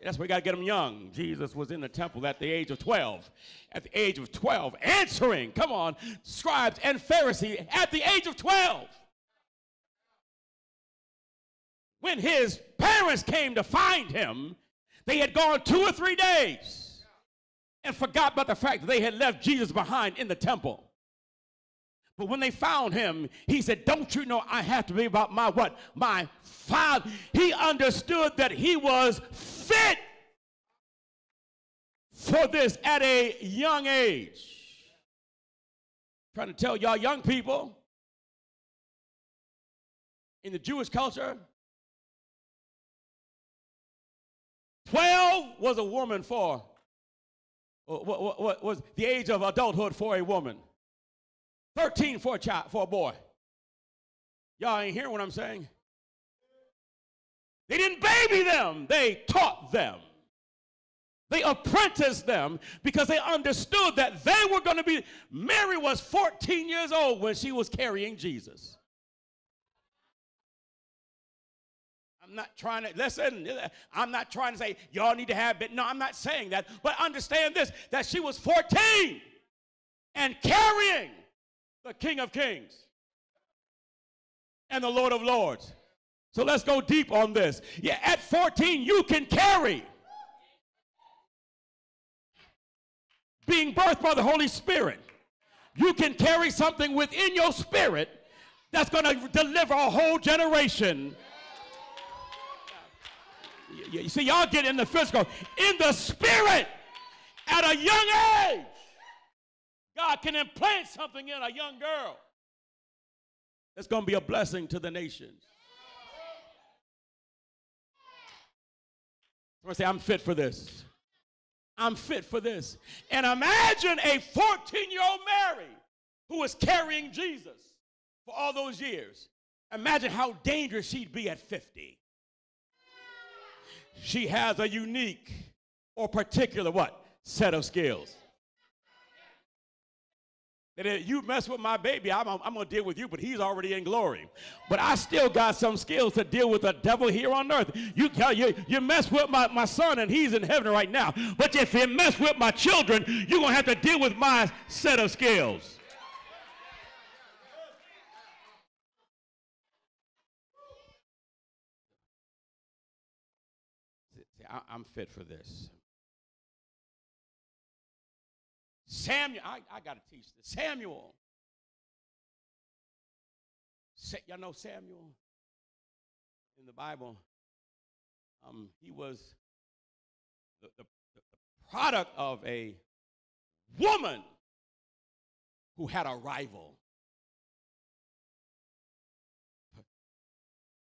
That's why we got to get them young. Jesus was in the temple at the age of 12. At the age of 12, answering, come on, scribes and Pharisees at the age of 12. When his parents came to find him, they had gone two or three days and forgot about the fact that they had left Jesus behind in the temple. But when they found him, he said, Don't you know I have to be about my what? My father. He understood that he was fit for this at a young age. Trying to tell y'all young people in the Jewish culture, 12 was a woman for, uh, what, what, what was the age of adulthood for a woman? 13 for a child, for a boy. Y'all ain't hearing what I'm saying? They didn't baby them, they taught them. They apprenticed them because they understood that they were going to be. Mary was 14 years old when she was carrying Jesus. I'm not trying to listen. I'm not trying to say y'all need to have it. No, I'm not saying that. But understand this that she was 14 and carrying the King of Kings and the Lord of Lords. So let's go deep on this. Yeah, at 14, you can carry. Being birthed by the Holy Spirit, you can carry something within your spirit that's going to deliver a whole generation. You see, y'all get in the physical, in the spirit, at a young age. God can implant something in a young girl. It's going to be a blessing to the nations. Someone say, I'm fit for this. I'm fit for this. And imagine a 14 year old Mary who was carrying Jesus for all those years. Imagine how dangerous she'd be at 50. She has a unique or particular what? Set of skills. And if you mess with my baby, I'm, I'm going to deal with you, but he's already in glory. But I still got some skills to deal with the devil here on earth. You, you, you mess with my, my son, and he's in heaven right now. But if you mess with my children, you're going to have to deal with my set of skills. I'm fit for this. Samuel, I, I got to teach this. Samuel. Sa- y'all know Samuel in the Bible? Um, he was the, the, the product of a woman who had a rival.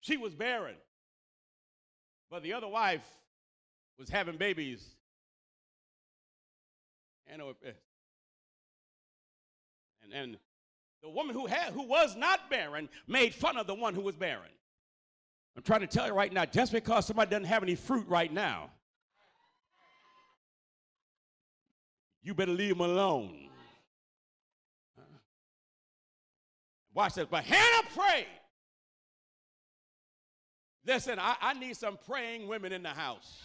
She was barren, but the other wife was having babies. And oh, eh. and, and the woman who had who was not barren made fun of the one who was barren. I'm trying to tell you right now, just because somebody doesn't have any fruit right now, you better leave them alone. Watch this. But Hannah prayed. Listen, I, I need some praying women in the house.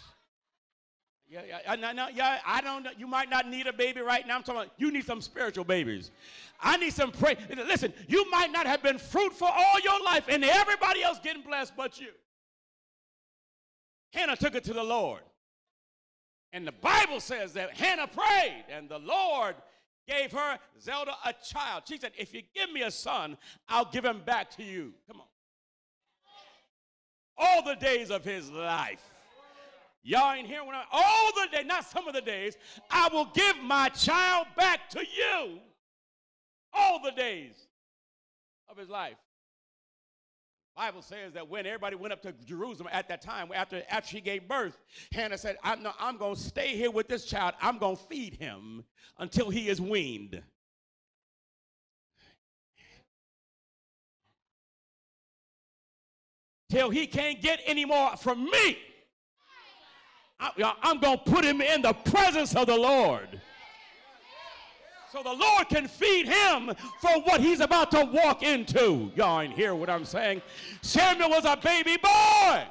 Yeah, yeah, no, no, yeah, I don't know. You might not need a baby right now. I'm talking about you need some spiritual babies. I need some pray. Listen, you might not have been fruitful all your life and everybody else getting blessed but you. Hannah took it to the Lord. And the Bible says that Hannah prayed and the Lord gave her, Zelda, a child. She said, If you give me a son, I'll give him back to you. Come on. All the days of his life. Y'all ain't here when I, all the day, not some of the days, I will give my child back to you all the days of his life. Bible says that when everybody went up to Jerusalem at that time, after, after she gave birth, Hannah said, I'm, no, I'm going to stay here with this child. I'm going to feed him until he is weaned. Till he can't get any more from me. I, am going to put him in the presence of the Lord. So the Lord can feed him for what he's about to walk into. Y'all ain't hear what I'm saying. Samuel was a baby boy.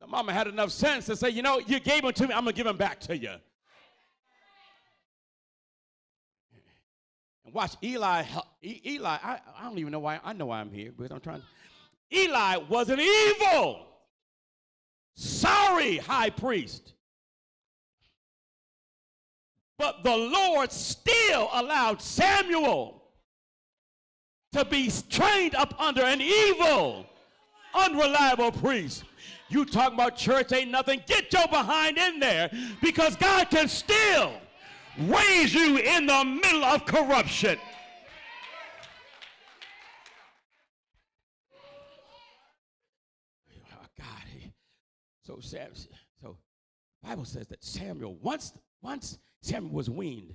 The mama had enough sense to say, you know, you gave him to me, I'm going to give him back to you. And watch Eli. Eli, I, I don't even know why. I know why I'm here, but I'm trying. Eli was an evil sorry high priest. But the Lord still allowed Samuel to be trained up under an evil, unreliable priest. You talking about church ain't nothing. Get your behind in there because God can still raise you in the middle of corruption. So, Sam, so Bible says that Samuel, once, once Samuel was weaned,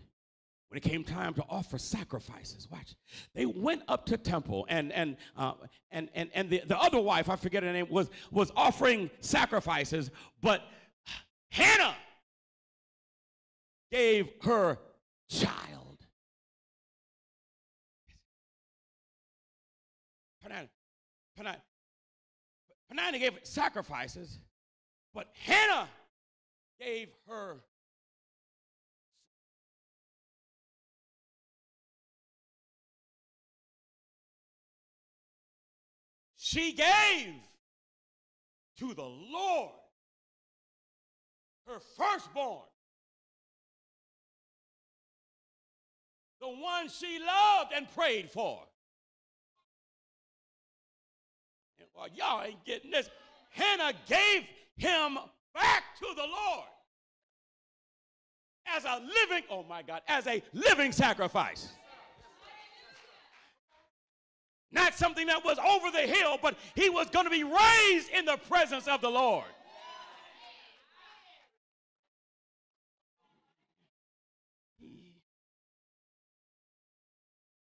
when it came time to offer sacrifices, watch, they went up to temple, and and uh, and and and the, the other wife, I forget her name, was was offering sacrifices, but Hannah gave her child. Peninnah, Peninnah, Peninnah gave sacrifices, but Hannah gave her she gave to the Lord her firstborn, the one she loved and prayed for. And while y'all ain't getting this, Hannah gave him back to the Lord as a living, oh my God, as a living sacrifice. Not something that was over the hill, but he was going to be raised in the presence of the Lord. He,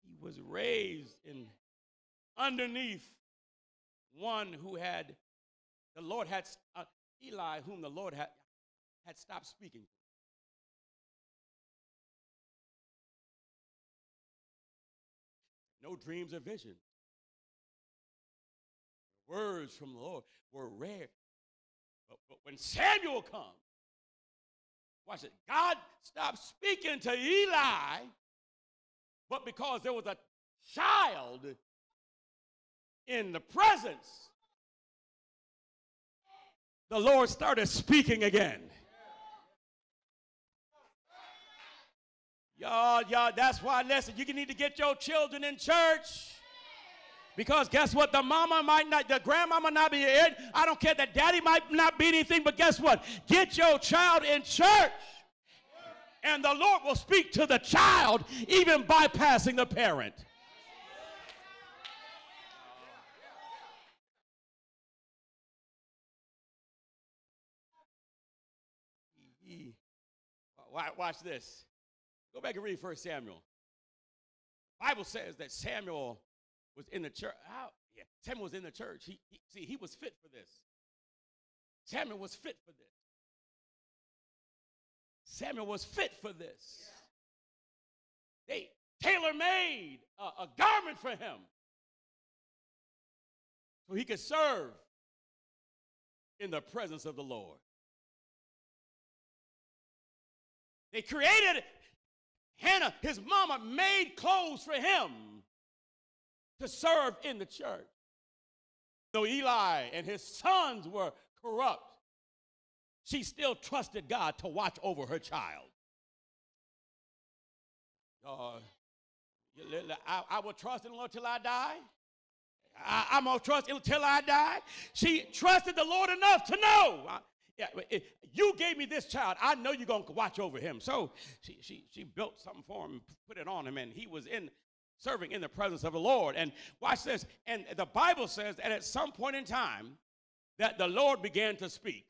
he was raised in underneath one who had the Lord had uh, Eli, whom the Lord had had stopped speaking. to. No dreams or visions. Words from the Lord were rare. But, but when Samuel comes, watch it. God stopped speaking to Eli, but because there was a child in the presence, the Lord started speaking again. Y'all, y'all, that's why, listen, you need to get your children in church. Because guess what? The mama might not, the grandmama might not be it. I don't care that daddy might not be anything, but guess what? Get your child in church. And the Lord will speak to the child, even bypassing the parent. Watch this. Go back and read First Samuel. Bible says that Samuel was in the church. How? Yeah, Samuel was in the church. He, he, see, he was fit for this. Samuel was fit for this. Samuel was fit for this. They tailor made a, a garment for him so he could serve in the presence of the Lord. They created Hannah, his mama made clothes for him to serve in the church. Though Eli and his sons were corrupt, she still trusted God to watch over her child. Uh, I, I will trust in the Lord till I die. I, am going to trust until I die. She trusted the Lord enough to know. Yeah, you gave me this child. I know you're going to watch over him. So she, she, she built something for him, put it on him, and he was in serving in the presence of the Lord. And watch this. And the Bible says that at some point in time, that the Lord began to speak.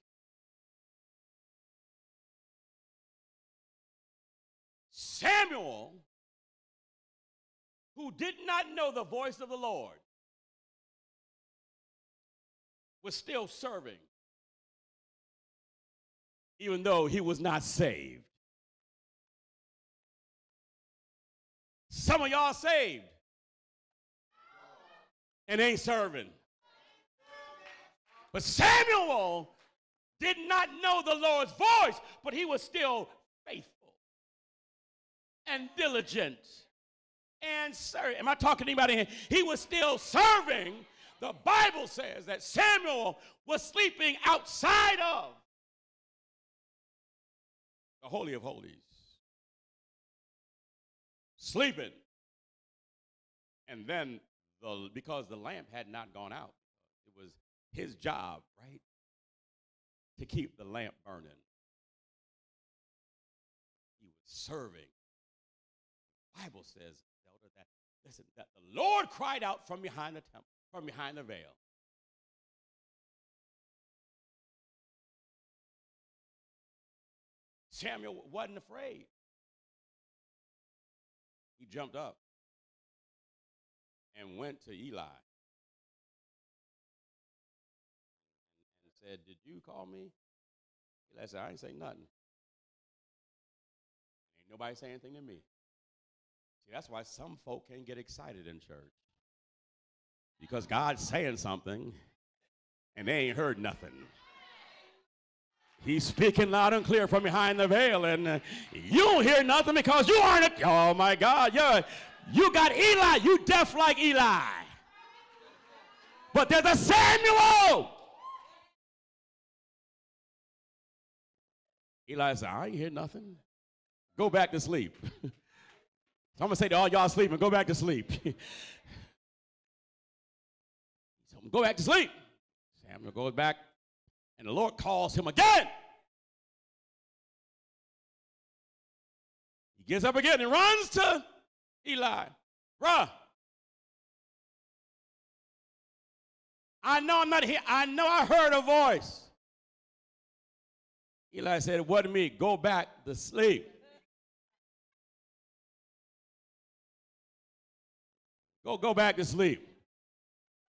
Samuel, who did not know the voice of the Lord, was still serving, even though he was not saved. Some of y'all saved and ain't serving. But Samuel did not know the Lord's voice, but he was still faithful and diligent and serving. Am I talking to anybody? He was still serving. The Bible says that Samuel was sleeping outside of the Holy of Holies sleeping. And then, the, because the lamp had not gone out, it was his job, right, to keep the lamp burning. He was serving. The Bible says, Elder, that listen, that the Lord cried out from behind the temple, from behind the veil. Samuel wasn't afraid. he jumped up and went to Eli and said, Did you call me? Eli said, I ain't say nothing. Ain't nobody say anything to me. See, that's why some folk can't get excited in church. Because God's saying something and they ain't heard nothing. He's speaking loud and clear from behind the veil, and uh, you don't hear nothing because you aren't. A, oh my God, you you got Eli. You deaf like Eli. But there's a Samuel. Eli said, I ain't hear nothing. Go back to sleep. so I'm gonna say to all y'all sleeping, go back to sleep. so go back to sleep. Samuel goes back and the Lord calls him again. He gets up again and runs to Eli. Bruh. I know I'm not here. I know I heard a voice. Eli said, It wasn't me. Go back to sleep. Go, go back to sleep.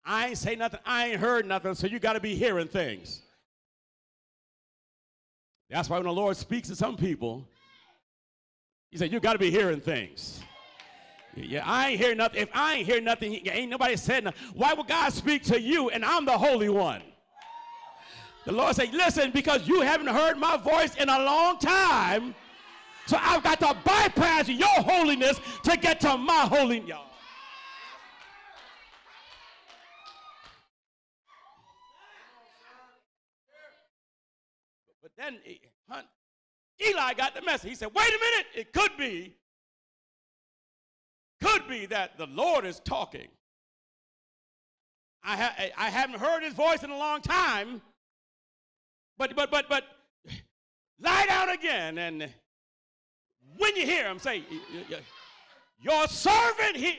I ain't say nothing. I ain't heard nothing. So you got to be hearing things. That's why when the Lord speaks to some people, He said, You got to be hearing things. Yeah, I ain't hear nothing. If I ain't hear nothing, ain't nobody said nothing. Why would God speak to you and I'm the Holy One? The Lord said, Listen, because you haven't heard my voice in a long time, so I've got to bypass your holiness to get to my holiness. Then eh, Eli got the message. He said, Wait a minute, it could be, could be that the Lord is talking. I, ha- I haven't heard his voice in a long time, but, but, but, but, lie down again. And when you hear him say, Your servant here.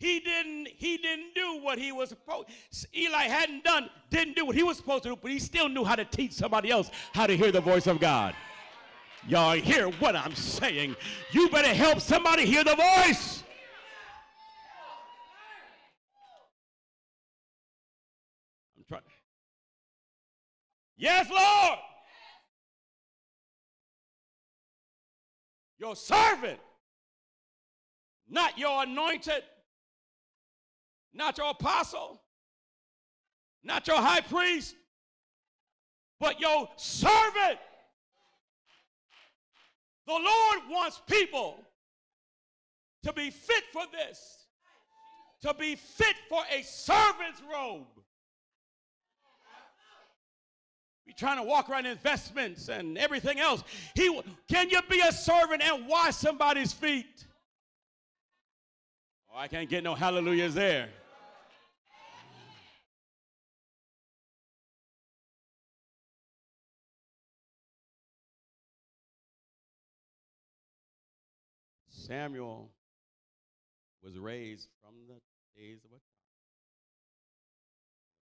He didn't, he didn't do what he was supposed. Eli hadn't done, didn't do what he was supposed to do, but he still knew how to teach somebody else how to hear the voice of God. Y'all hear what I'm saying? You better help somebody hear the voice. I'm trying. Yes, Lord. Your servant, not your anointed not your apostle, not your high priest, but your servant. The Lord wants people to be fit for this, to be fit for a servant's robe. Be trying to walk around investments and everything else. He can you be a servant and wash somebody's feet? Oh, I can't get no hallelujahs there. Samuel was raised from the days of a child.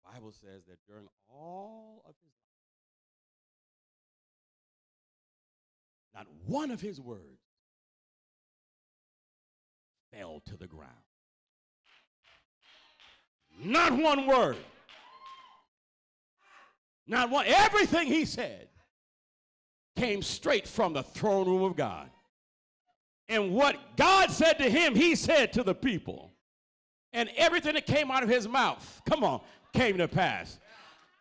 The Bible says that during all of his life, not one of his words fell to the ground. Not one word. Not one. Everything he said came straight from the throne room of God. And what God said to him, he said to the people. And everything that came out of his mouth, come on, came to pass.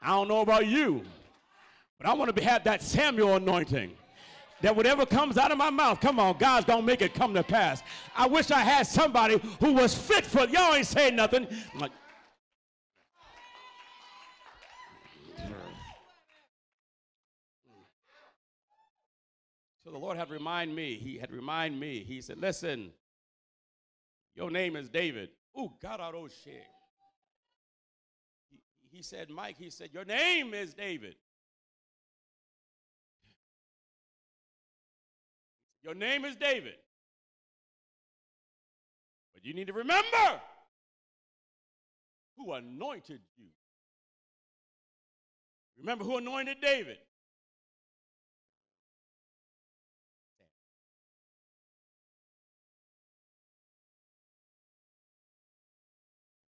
I don't know about you, but I want to have that Samuel anointing. That whatever comes out of my mouth, come on, God's gonna make it come to pass. I wish I had somebody who was fit for y'all ain't saying nothing. Like, So the Lord had remind me, he had remind me, he said, listen, your name is David. Oh, God, out oh shit. He, he said, Mike, he said, your name is David. Your name is David. But you need to remember who anointed you. Remember who anointed David?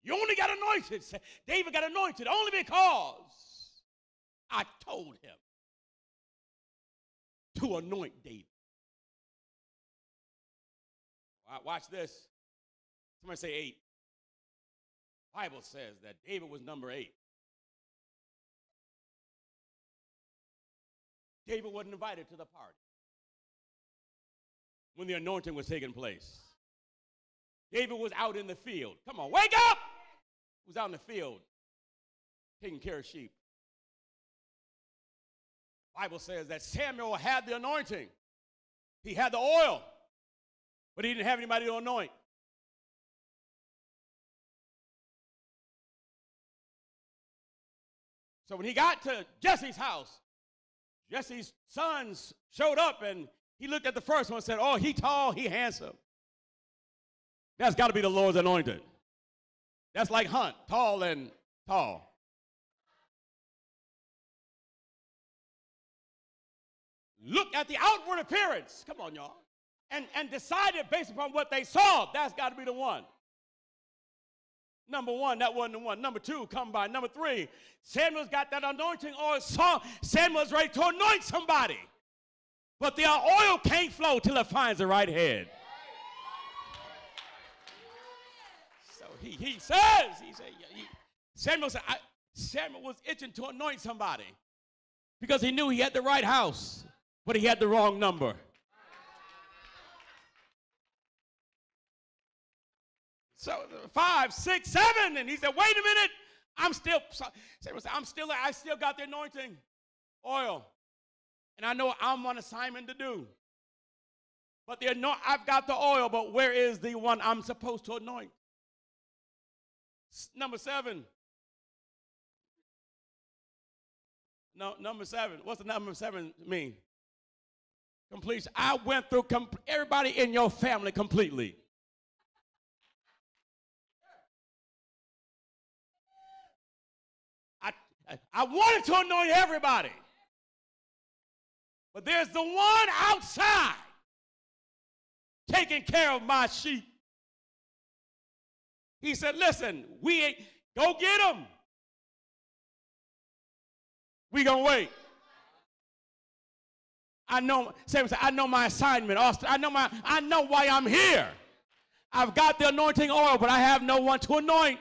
You only got anointed. David got anointed only because I told him to anoint David. Watch this. Somebody say eight. Bible says that David was number eight. David wasn't invited to the party when the anointing was taking place. David was out in the field. Come on, wake up! Was out in the field taking care of sheep. Bible says that Samuel had the anointing. He had the oil, but he didn't have anybody to anoint. So when he got to Jesse's house, Jesse's sons showed up and he looked at the first one and said, Oh, he tall, he handsome. That's got to be the Lord's anointed. That's like Hunt, tall and tall. Look at the outward appearance. Come on, y'all. And, and decided based upon what they saw, that's got to be the one. Number one, that wasn't the one. Number two, come by. Number three, Samuel's got that anointing oil. Saw Samuel's ready to anoint somebody. But the oil can't flow till it finds the right head. So he, he says, he said, he, Samuel said, I, Samuel was itching to anoint somebody because he knew he had the right house, but he had the wrong number. So five, six, seven, and he said, "Wait a minute, I'm still." Samuel said, "I'm still. I still got the anointing oil, and I know I'm on assignment to do. But the anoint, I've got the oil, but where is the one I'm supposed to anoint?" Number seven. No, number seven. What's the number seven mean? Completion. I went through everybody in your family completely. I- I wanted to anoint everybody. But there's the one outside taking care of my sheep. He said, Listen, we ain't, go get him. We gonna wait. I know, said, I know my assignment, Austin. I know my, I know why I'm here. I've got the anointing oil, but I have no one to anoint.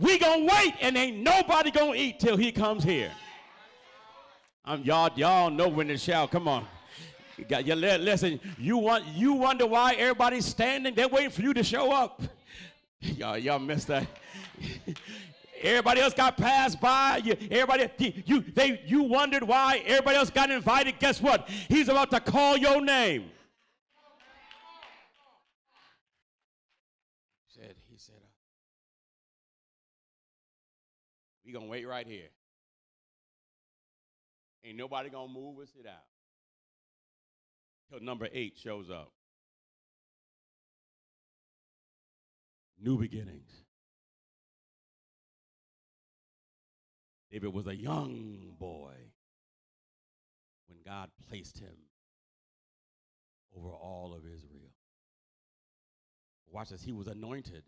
We gonna wait, and ain't nobody gonna eat till he comes here. Um, y'all, y'all know when to shout. Come on. You got, you, li- listen, you want you wonder why everybody's standing? They're waiting for you to show up. Y'all, y'all missed that. Everybody else got passed by. You, everybody, you, they, you wondered why everybody else got invited. Guess what? He's about to call your name. He Said he said, uh, "We gonna wait right here. Ain't nobody gonna move or sit out till number eight shows up. New beginnings. David was a young boy when God placed him over all of Israel. Watch this, he was anointed.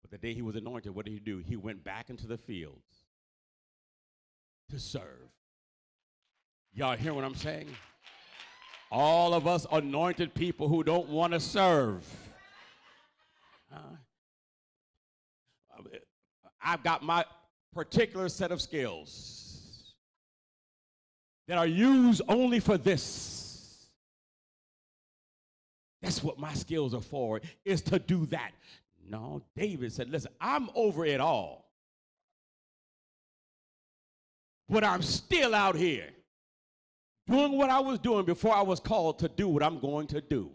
But the day he was anointed, what did he do? He went back into the fields to serve. Y'all hear what I'm saying? All of us anointed people who don't want to serve. I've got my particular set of skills that are used only for this. That's what my skills are for, is to do that. No, David said, listen, I'm over it all. But I'm still out here doing what I was doing before I was called to do what I'm going to do.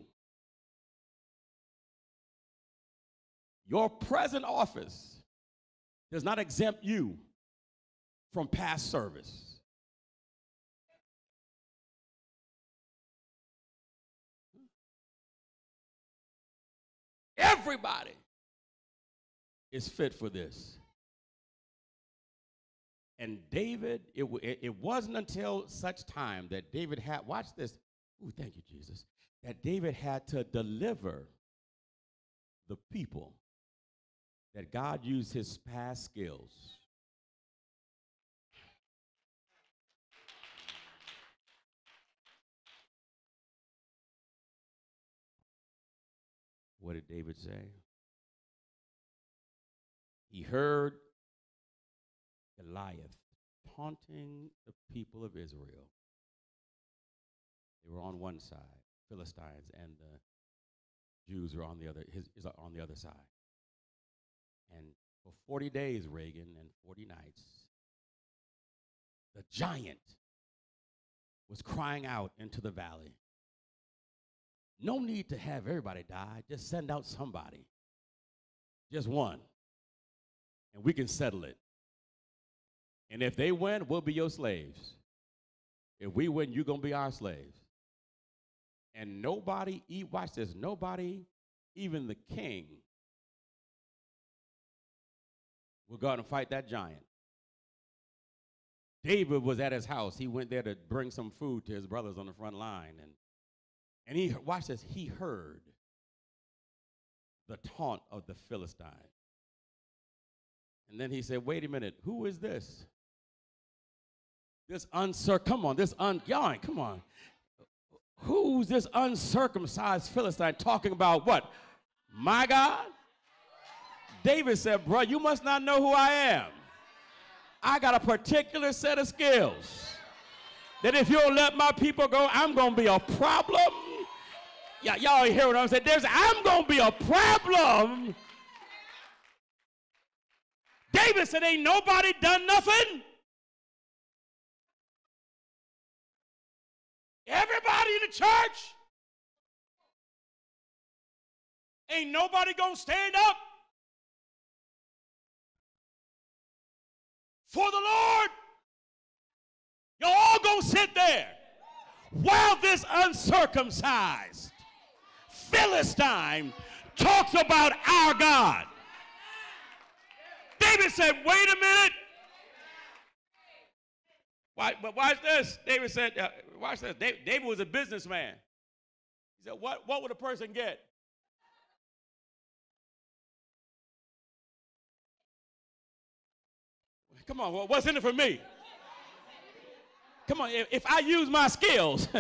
Your present office does not exempt you from past service. Everybody is fit for this. And David, it, it, wasn't until such time that David had, watch this. Ooh, thank you, Jesus. That David had to deliver the people that God used his past skills What did David say? He heard Goliath taunting the people of Israel. They were on one side, Philistines, and the Jews were on the other, his, is on the other side. And for 40 days, Reagan, and 40 nights, the giant was crying out into the valley. No need to have everybody die. Just send out somebody. Just one. And we can settle it. And if they win, we'll be your slaves. If we win, you're going to be our slaves. And nobody, watch this, nobody, even the king, will go out and fight that giant. David was at his house. He went there to bring some food to his brothers on the front line. And and he, watch this, he heard the taunt of the Philistine. And then he said, wait a minute, who is this? This uncircumcised, come on, this un, y'all come on. Who's this uncircumcised Philistine talking about what? My God? David said, bro, you must not know who I am. I got a particular set of skills that if you don't let my people go, I'm going to be a problem y- y'all hear what I'm saying? There's, I'm going to be a problem. David said, Ain't nobody done nothing. Everybody in the church, ain't nobody going to stand up for the Lord. Y'all all going to sit there while this uncircumcised Philistine talks about our God. David said, wait a minute. Why, but watch this. David said, uh, watch this. David, David was a businessman. He said, what, what would a person get? Come on, what's in it for me? Come on, if, if I use my skills,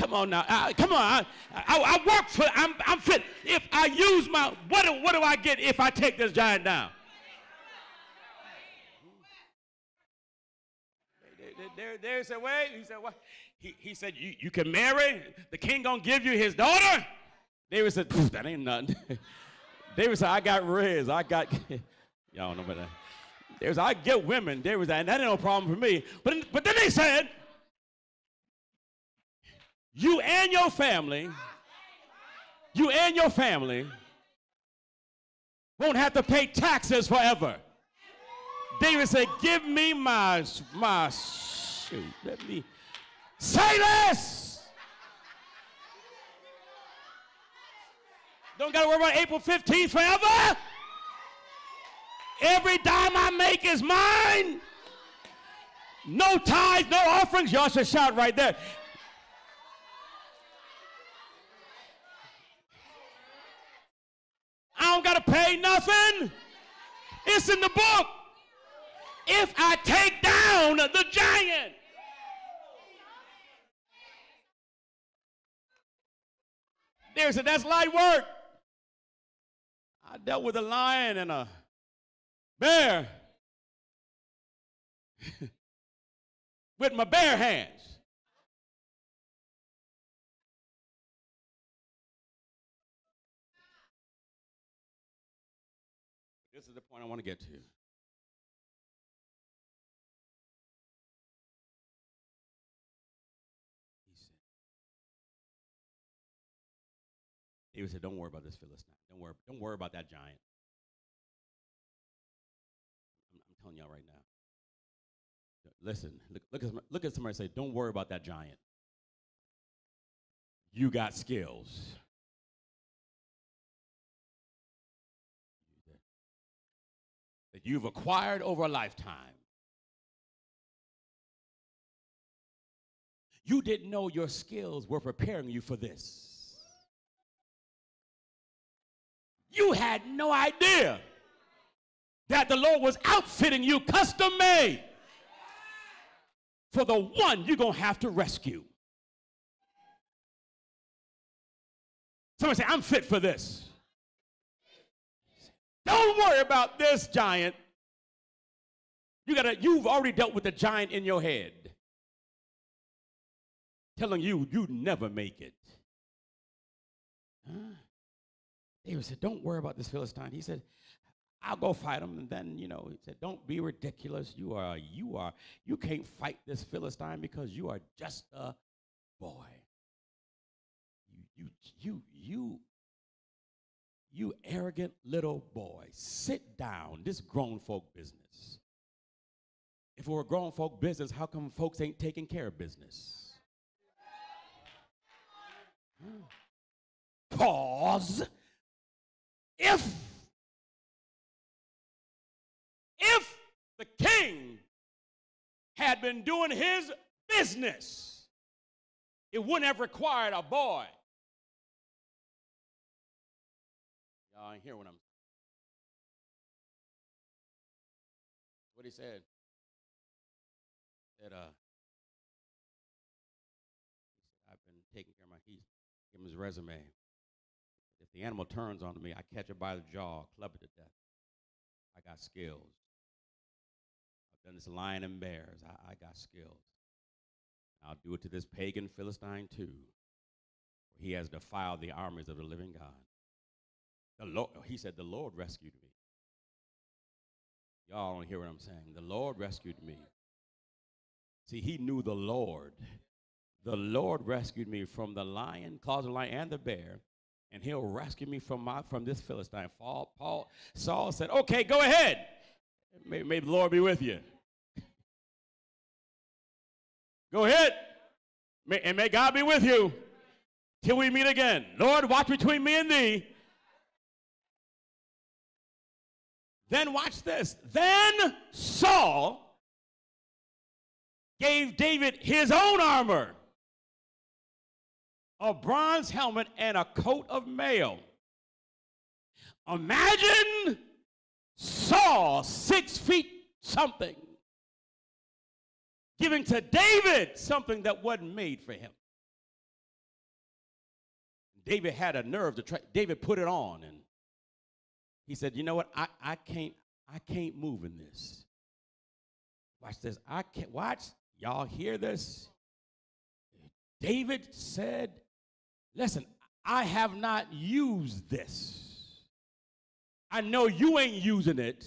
Come on now. I, come on. I, I, I, work for, I'm, I'm fit. If I use my, what do, what do I get if I take this giant down? There, there, said, wait. He said, what? He, he said, you, you can marry. The king gonna give you his daughter. David said, that ain't nothing. David said, I got riz. I got, y'all know about that. David said, I get women. David said, and that ain't no problem for me. But, but then they said, you and your family, you and your family won't have to pay taxes forever. David said, Give me my, my shoot. Let me say this. Don't got to worry about April 15th forever. Every dime I make is mine. No tithes, no offerings. Y'all should shout right there. I don't got to pay nothing. It's in the book. If I take down the giant, there's a, that's light work. I dealt with a lion and a bear with my bare hands. This is the point I want to get to. He said, David said, Don't worry about this Philistine. Don't worry, don't worry about that giant. Y'all right now. Listen, look, look, at, look at somebody say, Don't worry about that giant. You got skills. that you've acquired over a lifetime. You didn't know your skills were preparing you for this. You had no idea that the Lord was outfitting you custom made for the one you're going to have to rescue. Somebody say, I'm fit for this. Don't worry about this giant. You gotta, you've already dealt with the giant in your head. Telling you you'd never make it. Huh? David said, Don't worry about this Philistine. He said, I'll go fight him. And then, you know, he said, Don't be ridiculous. You are, you are, you can't fight this Philistine because you are just a boy. You, you, you, you, you arrogant little boy. Sit down. This grown folk business. If were grown folk business, how come folks ain't taking care of business? Pause. If the king had been doing his business, it wouldn't have required a boy. Y'all ain't hear what I'm what he said. Said, uh, I've been taking care of my he's give him his resume. If the animal turns on me, I catch it by the jaw, club it to death. I got skills. Done this lion and bears. I, I got skills. I'll do it to this pagan Philistine too. He has defiled the armies of the living God. The Lord, he said, The Lord rescued me. Y'all don't hear what I'm saying. The Lord rescued me. See, he knew the Lord. The Lord rescued me from the lion, closet lion, and the bear, and he'll rescue me from my from this Philistine. Paul, Paul Saul said, Okay, go ahead. May, may the Lord be with you. go ahead. May, and may God be with you till we meet again. Lord, watch between me and thee. Then watch this. Then Saul gave David his own armor a bronze helmet and a coat of mail. Imagine Saul, six feet something, giving to David something that wasn't made for him. David had a nerve to try, David put it on and he said, You know what? I, I can't, I can't move in this. Watch this. I can't watch. Y'all hear this? David said, Listen, I have not used this. I know you ain't using it.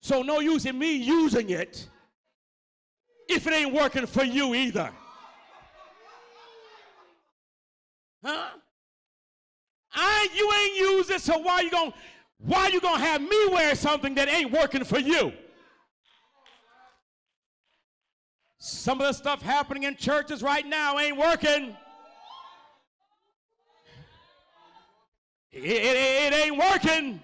So, no use in me using it if it ain't working for you either. Huh? I you ain't used it, so why you gonna why you gonna have me wear something that ain't working for you? Some of the stuff happening in churches right now ain't working. It, it, it ain't working.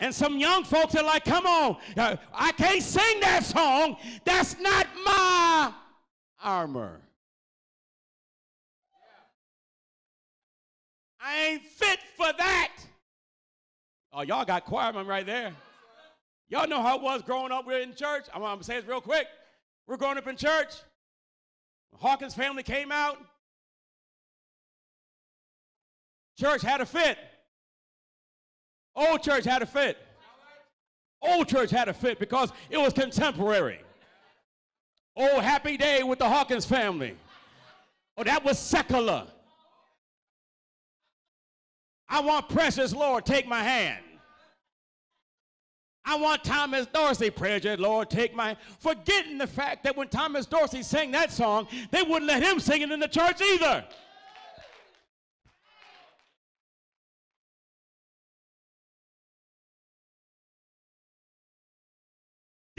And some young folks are like, come on, uh, I can't sing that song. That's not my armor. I ain't fit for that. Oh, y'all got choirmen right there. Y'all know how it was growing up We're in church. I'm, I'm going to say this real quick. We're growing up in church. Hawkins family came out. Church had a fit. Old church had a fit. Old church had a fit because it was contemporary. Oh, happy day with the Hawkins family. Oh, that was secular. I want precious Lord, take my hand. I want Thomas Dorsey, precious Lord, take my. Forgetting the fact that when Thomas Dorsey sang that song, they wouldn't let him sing it in the church either.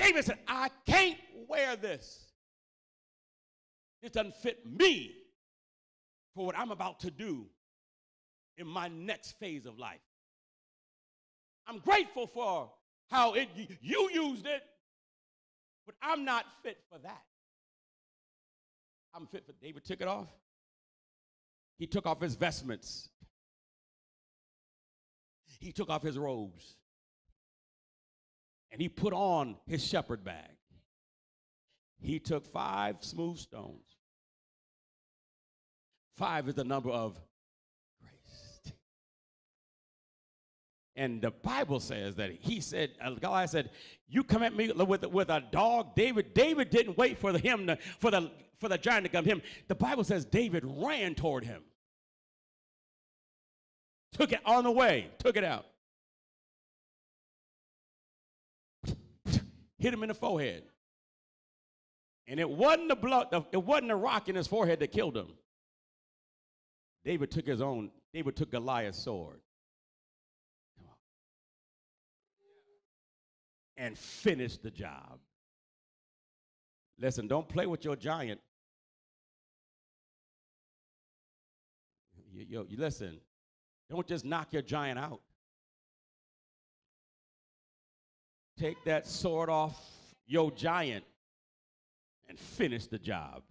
David said, I can't wear this. It doesn't fit me for what I'm about to do in my next phase of life. I'm grateful for how it you used it, but I'm not fit for that. I'm fit for David took it off. He took off his vestments. He took off his robes. And he put on his shepherd bag. He took five smooth stones. Five is the number of grace. And the Bible says that he said, uh, God said, "You come at me with, with a dog." David, David didn't wait for the him to, for the for the giant to come him. The Bible says David ran toward him, took it on the way, took it out, hit him in the forehead. And it wasn't the blood, it wasn't the rock in his forehead that killed him. David took his own, David took Goliath's sword. And finished the job. Listen, don't play with your giant. You, you, you listen, don't just knock your giant out. Take that sword off your giant and finish the job.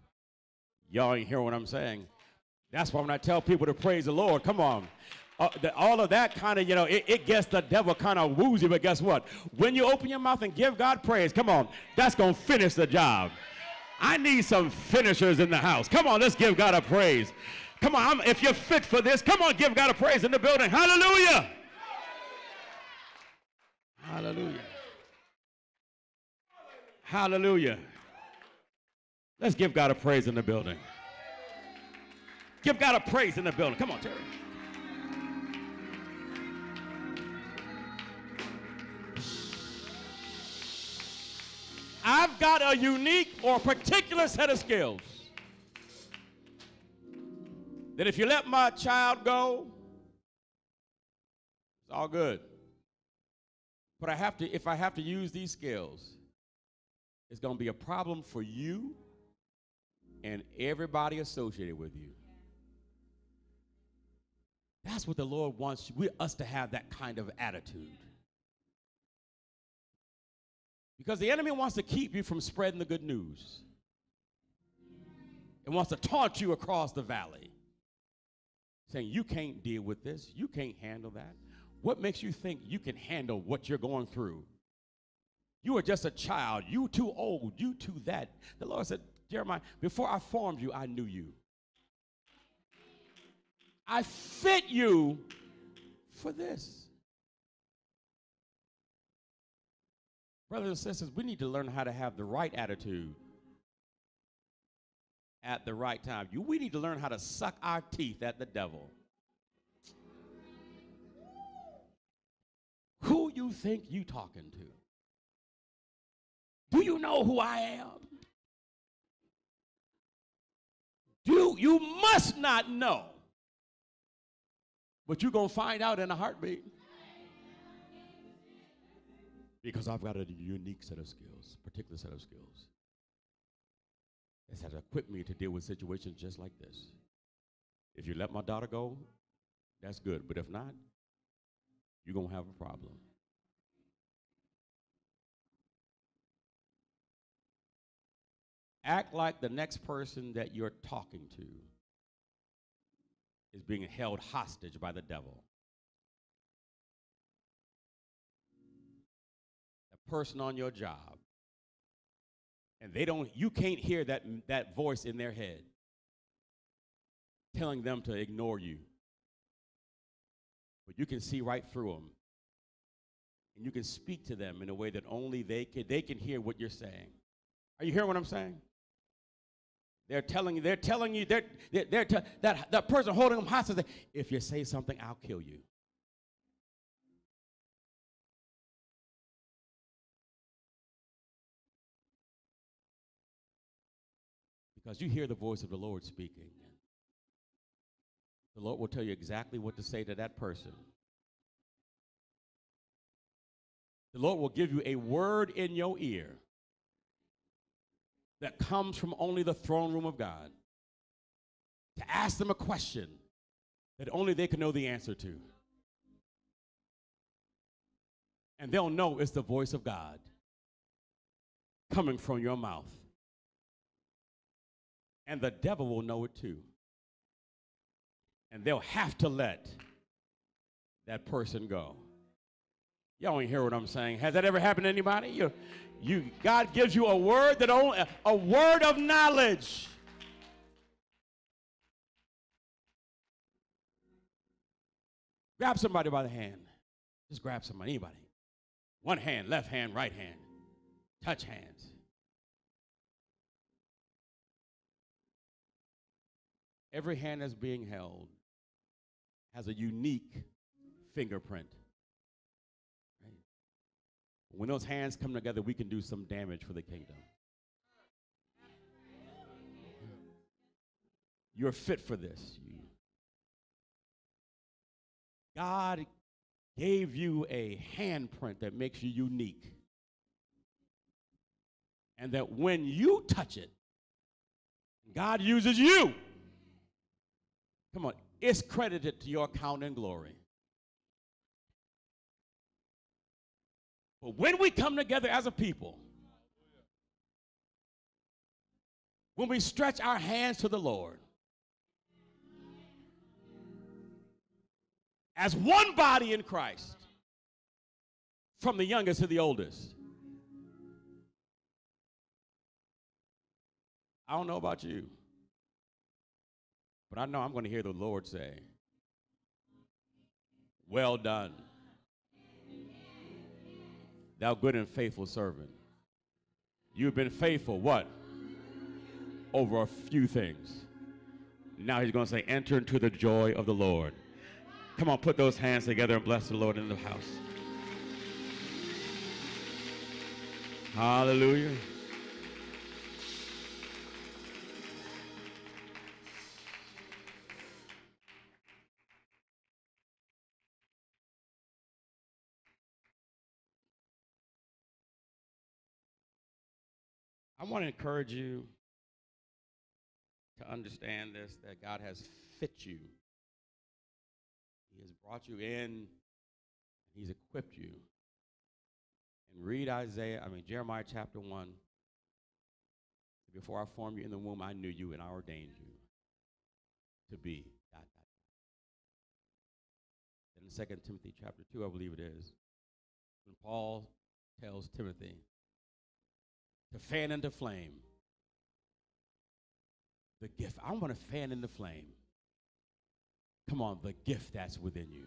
Y'all ain't hear what I'm saying. That's why when I tell people to praise the Lord, come on. Uh, the, all of that kind of, you know, it, it gets the devil kind of woozy, but guess what? When you open your mouth and give God praise, come on, that's going to finish the job. I need some finishers in the house. Come on, let's give God a praise. Come on, I'm, if you're fit for this, come on, give God a praise in the building. Hallelujah. Hallelujah. Hallelujah. Let's give God a praise in the building. Give God a praise in the building. Come on, Terry. I've got a unique or particular set of skills that if you let my child go, it's all good. But I have to, if I have to use these skills, it's going to be a problem for you and everybody associated with you. That's what the Lord wants we, us to have that kind of attitude. Because the enemy wants to keep you from spreading the good news. It wants to taunt you across the valley, saying, You can't deal with this. You can't handle that. What makes you think you can handle what you're going through? You are just a child. You too old. You too that. The Lord said, Jeremiah, before I formed you, I knew you. I fit you for this. Brothers and sisters, we need to learn how to have the right attitude at the right time. You, we need to learn how to suck our teeth at the devil. Who you think you talking to? Do you know who I am? Do you must not know. But you're going to find out in a heartbeat. Because I've got a unique set of skills, particular set of skills. This has equipped me to deal with situations just like this. If you let my daughter go, that's good. But if not, you're going to have a problem. Act like the next person that you're talking to is being held hostage by the devil. The person on your job. And they don't, you can't hear that, that voice in their head telling them to ignore you. But you can see right through them. And you can speak to them in a way that only they can, they can hear what you're saying. Are you hearing what I'm saying? They're telling you, they're telling you, they're, they're, they're that, that person holding them hostage, if you say something, I'll kill you. Because you hear the voice of the Lord speaking. The Lord will tell you exactly what to say to that person. The Lord will give you a word in your ear that comes from only the throne room of God to ask them a question that only they can know the answer to. And they'll know it's the voice of God coming from your mouth. And the devil will know it too. and they'll have to let that person go. Y'all ain't hear what I'm saying. Has that ever happened to anybody? You, you, God gives you a word that only, a word of knowledge. Grab somebody by the hand. Just grab somebody, anybody. One hand, left hand, right hand. Touch hands. Every hand that's being held has a unique fingerprint. When those hands come together, we can do some damage for the kingdom. You're fit for this. God gave you a handprint that makes you unique. And that when you touch it, God uses you. Come on, it's credited to your account and glory. But when we come together as a people, when we stretch our hands to the Lord, as one body in Christ, from the youngest to the oldest. I don't know about you, but I know I'm going to hear the Lord say, Well done, thou good and faithful servant. You've been faithful, what? Over a few things. Now he's going to say, Enter into the joy of the Lord. Come on, put those hands together and bless the Lord in the house. Hallelujah. Want to encourage you to understand this that God has fit you. He has brought you in, He's equipped you. And read Isaiah, I mean, Jeremiah chapter 1. Before I formed you in the womb, I knew you and I ordained you to be. Dot, dot, in 2 Timothy chapter 2, I believe it is, when Paul tells Timothy to fan into flame the gift. I want to fan into flame. Come on, the gift that's within you.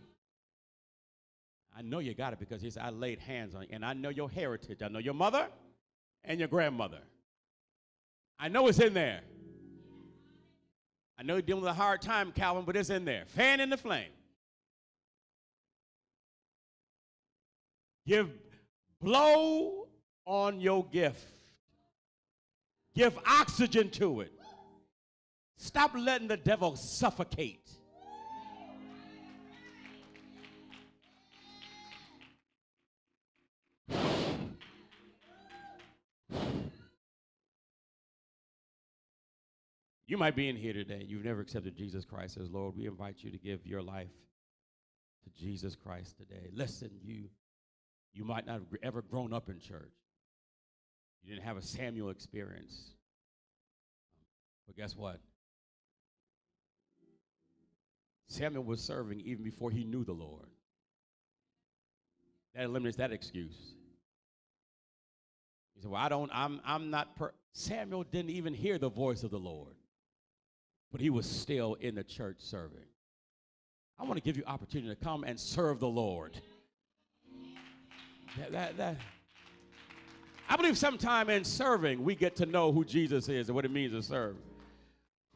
I know you got it because he said, I laid hands on you. And I know your heritage. I know your mother and your grandmother. I know it's in there. I know you're dealing with a hard time, Calvin, but it's in there. Fan in the flame. Give blow on your gift. Give oxygen to it. Stop letting the devil suffocate. You might be in here today. You've never accepted Jesus Christ as Lord. We invite you to give your life to Jesus Christ today. Listen, you you might not have ever grown up in church. You didn't have a Samuel experience. But guess what? Samuel was serving even before he knew the Lord. That eliminates that excuse. He said, Well, I don't, I'm, I'm not, per-. Samuel didn't even hear the voice of the Lord, but he was still in the church serving. I want to give you opportunity to come and serve the Lord. That, that, that. I believe sometime in serving, we get to know who Jesus is and what it means to serve.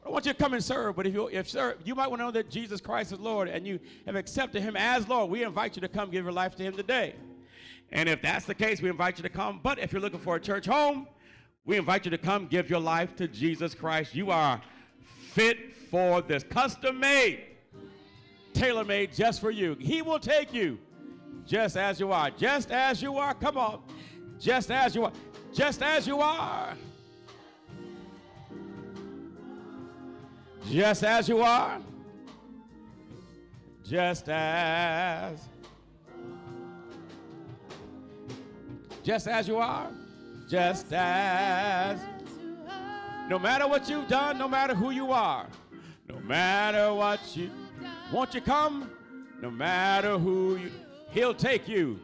I want you to come and serve, but if you if sir, you might want to know that Jesus Christ is Lord and you have accepted him as Lord, we invite you to come give your life to him today. And if that's the case, we invite you to come. But if you're looking for a church home, we invite you to come give your life to Jesus Christ. You are fit for this, custom made, tailor made just for you. He will take you just as you are, just as you are. Come on, just as you are, just as you are. Just as you are, just as, just as you are, just as, no matter what you've done, no matter who you are, no matter what you, Won't you come? No matter who you, he'll take you.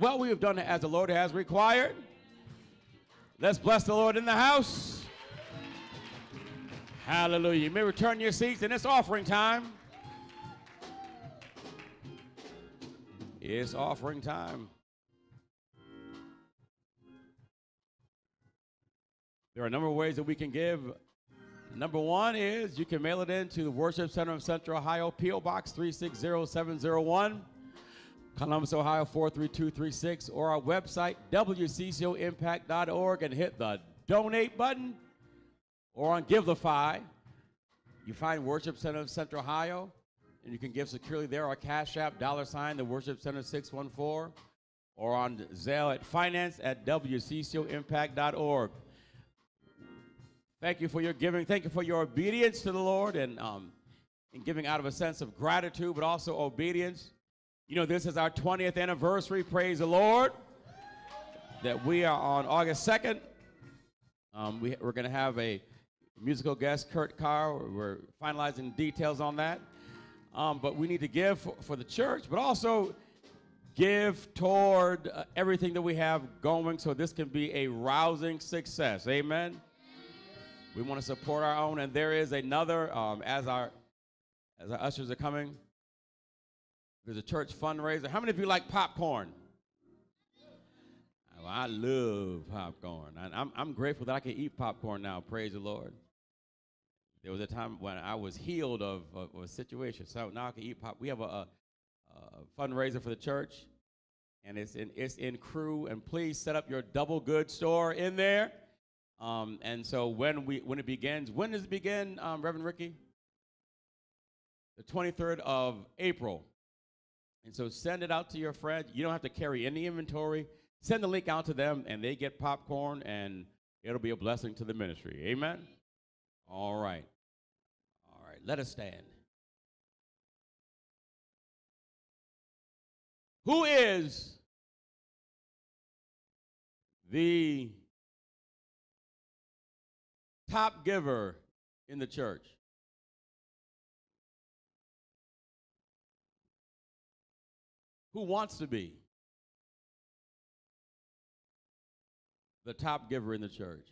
Well, we have done it as the Lord has required. Let's bless the Lord in the house. Hallelujah. You may return your seats, and it's offering time. It's offering time. There are a number of ways that we can give. Number one is you can mail it in to the Worship Center of Central Ohio, P.O. Box 360701, Columbus, Ohio 43236, or our website, wccoimpact.org, and hit the donate button or on Givelify. You find Worship Center of Central Ohio, and you can give securely there or Cash App, dollar sign, the Worship Center 614, or on Zelle at finance at wccoimpact.org. Thank you for your giving. Thank you for your obedience to the Lord and, um, and giving out of a sense of gratitude, but also obedience. You know, this is our 20th anniversary. Praise the Lord. That we are on August 2nd. Um, we, we're going to have a musical guest, Kurt Carr. We're finalizing details on that. Um, but we need to give for, for, the church, but also give toward uh, everything that we have going so this can be a rousing success. Amen. We want to support our own, and there is another um, as our as our ushers are coming. There's a church fundraiser. How many of you like popcorn? Well, I love popcorn. And I'm, I'm grateful that I can eat popcorn now. Praise the Lord. There was a time when I was healed of, of, of a situation, so now I can eat pop. We have a, a, a fundraiser for the church, and it's in, it's in Crew. And please set up your double good store in there. Um, and so when we when it begins, when does it begin, um, Reverend Ricky? The 23rd of April. And so send it out to your friend. You don't have to carry any inventory. Send the link out to them, and they get popcorn, and it'll be a blessing to the ministry. Amen. All right. All right. Let us stand. Who is the top giver in the church? Who wants to be the top giver in the church?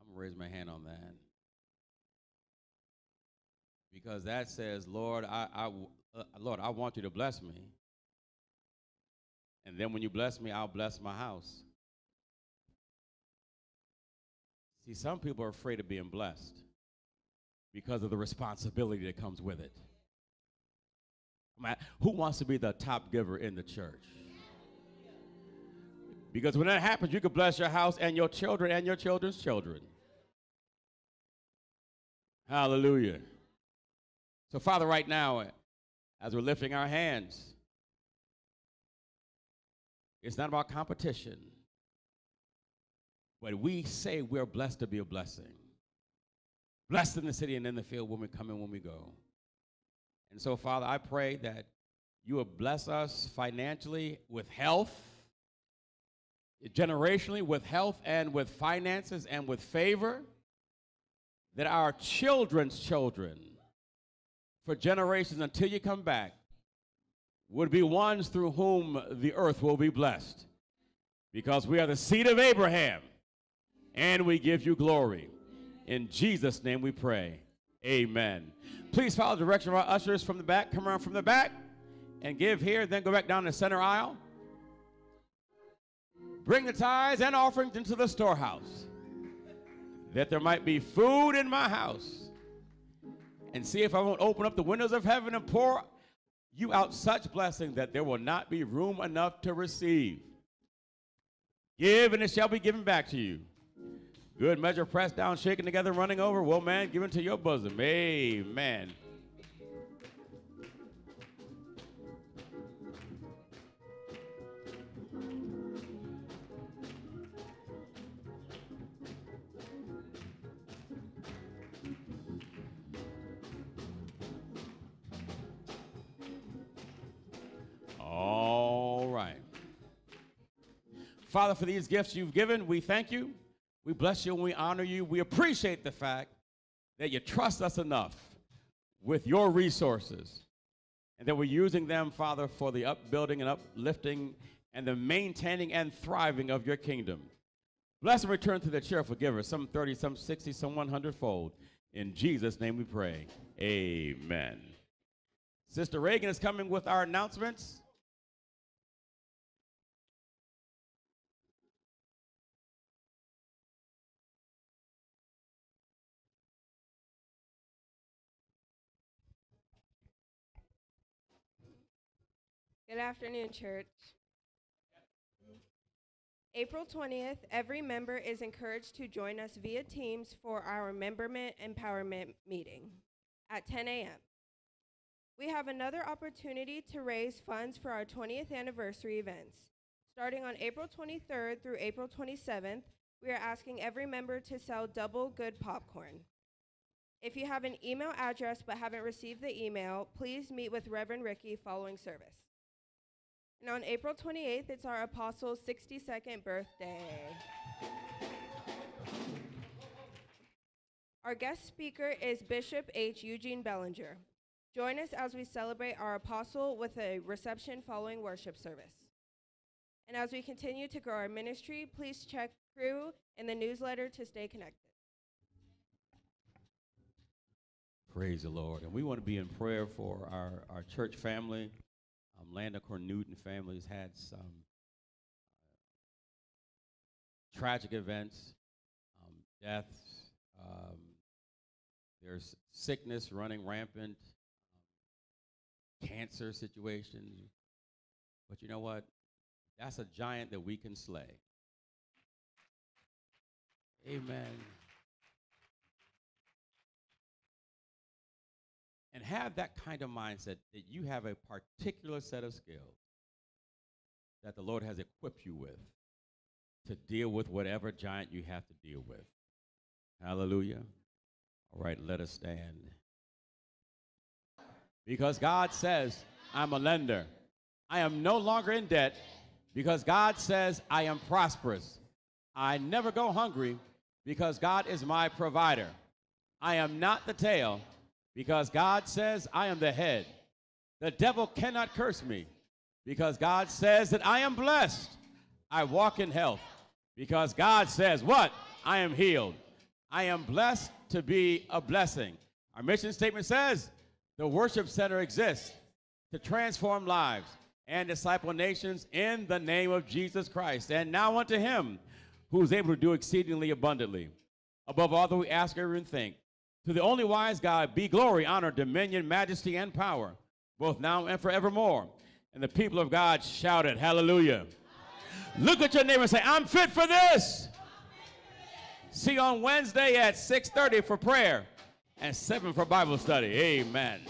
I'm going to raise my hand on that. Because that says, Lord, I, I, uh, Lord, I want you to bless me. And then when you bless me, I'll bless my house. See, some people are afraid of being blessed because of the responsibility that comes with it. Who wants to be the top giver in the church? Because when that happens, you can bless your house and your children and your children's children. Hallelujah. So, Father, right now, as we're lifting our hands, it's not about competition, but we say we're blessed to be a blessing. Blessed in the city and in the field when we come and when we go. And so, Father, I pray that you will bless us financially with health, generationally with health and with finances and with favor, that our children's children, for generations until you come back, would be ones through whom the earth will be blessed. Because we are the seed of Abraham, and we give you glory. In Jesus' name we pray. Amen. Please follow the direction of our ushers from the back. Come around from the back and give here, then go back down the center aisle. Bring the tithes and offerings into the storehouse, that there might be food in my house. And see if I won't open up the windows of heaven and pour you out such blessing that there will not be room enough to receive. Give, and it shall be given back to you. Good measure, pressed down, shaken together, running over. Well, man, give it to your bosom. Amen. All right. Father, for these gifts you've given, we thank you. We bless you and we honor you. We appreciate the fact that you trust us enough with your resources and that we're using them, Father, for the upbuilding and uplifting and the maintaining and thriving of your kingdom. Bless and return to the cheerful giver, some 30, some 60, some 100 fold. In Jesus' name we pray. Amen. Sister Reagan is coming with our announcements. Good afternoon, church. April 20th, every member is encouraged to join us via Teams for our Memberment Empowerment meeting at 10 a.m. We have another opportunity to raise funds for our 20th anniversary events. Starting on April 23rd through April 27th, we are asking every member to sell double good popcorn. If you have an email address but haven't received the email, please meet with Reverend Ricky following service. And on April 28th, it's our Apostle's 62nd birthday. Our guest speaker is Bishop H. Eugene Bellinger. Join us as we celebrate our apostle with a reception following worship service. And as we continue to grow our ministry, please check Crew in the newsletter to stay connected. Praise the Lord. And we want to be in prayer for our, our church family. Landa Cornuden family has had some uh, tragic events, um, deaths. Um, there's sickness running rampant, um, cancer situations. But you know what? That's a giant that we can slay. Amen. And have that kind of mindset that you have a particular set of skills that the Lord has equipped you with to deal with whatever giant you have to deal with. Hallelujah. All right, let us stand. Because God says, I'm a lender. I am no longer in debt because God says I am prosperous. I never go hungry because God is my provider. I am not the tail because God says I am the head. The devil cannot curse me because God says that I am blessed. I walk in health because God says what? I am healed. I am blessed to be a blessing. Our mission statement says the worship center exists to transform lives and disciple nations in the name of Jesus Christ. And now unto him who is able to do exceedingly abundantly above all that we ask or even think to the only wise God be glory, honor, dominion, majesty, and power, both now and forevermore. And the people of God shouted, Hallelujah. Look at your neighbor and say, I'm fit for this. See you on Wednesday at 6:30 for prayer and 7 for Bible study. Amen.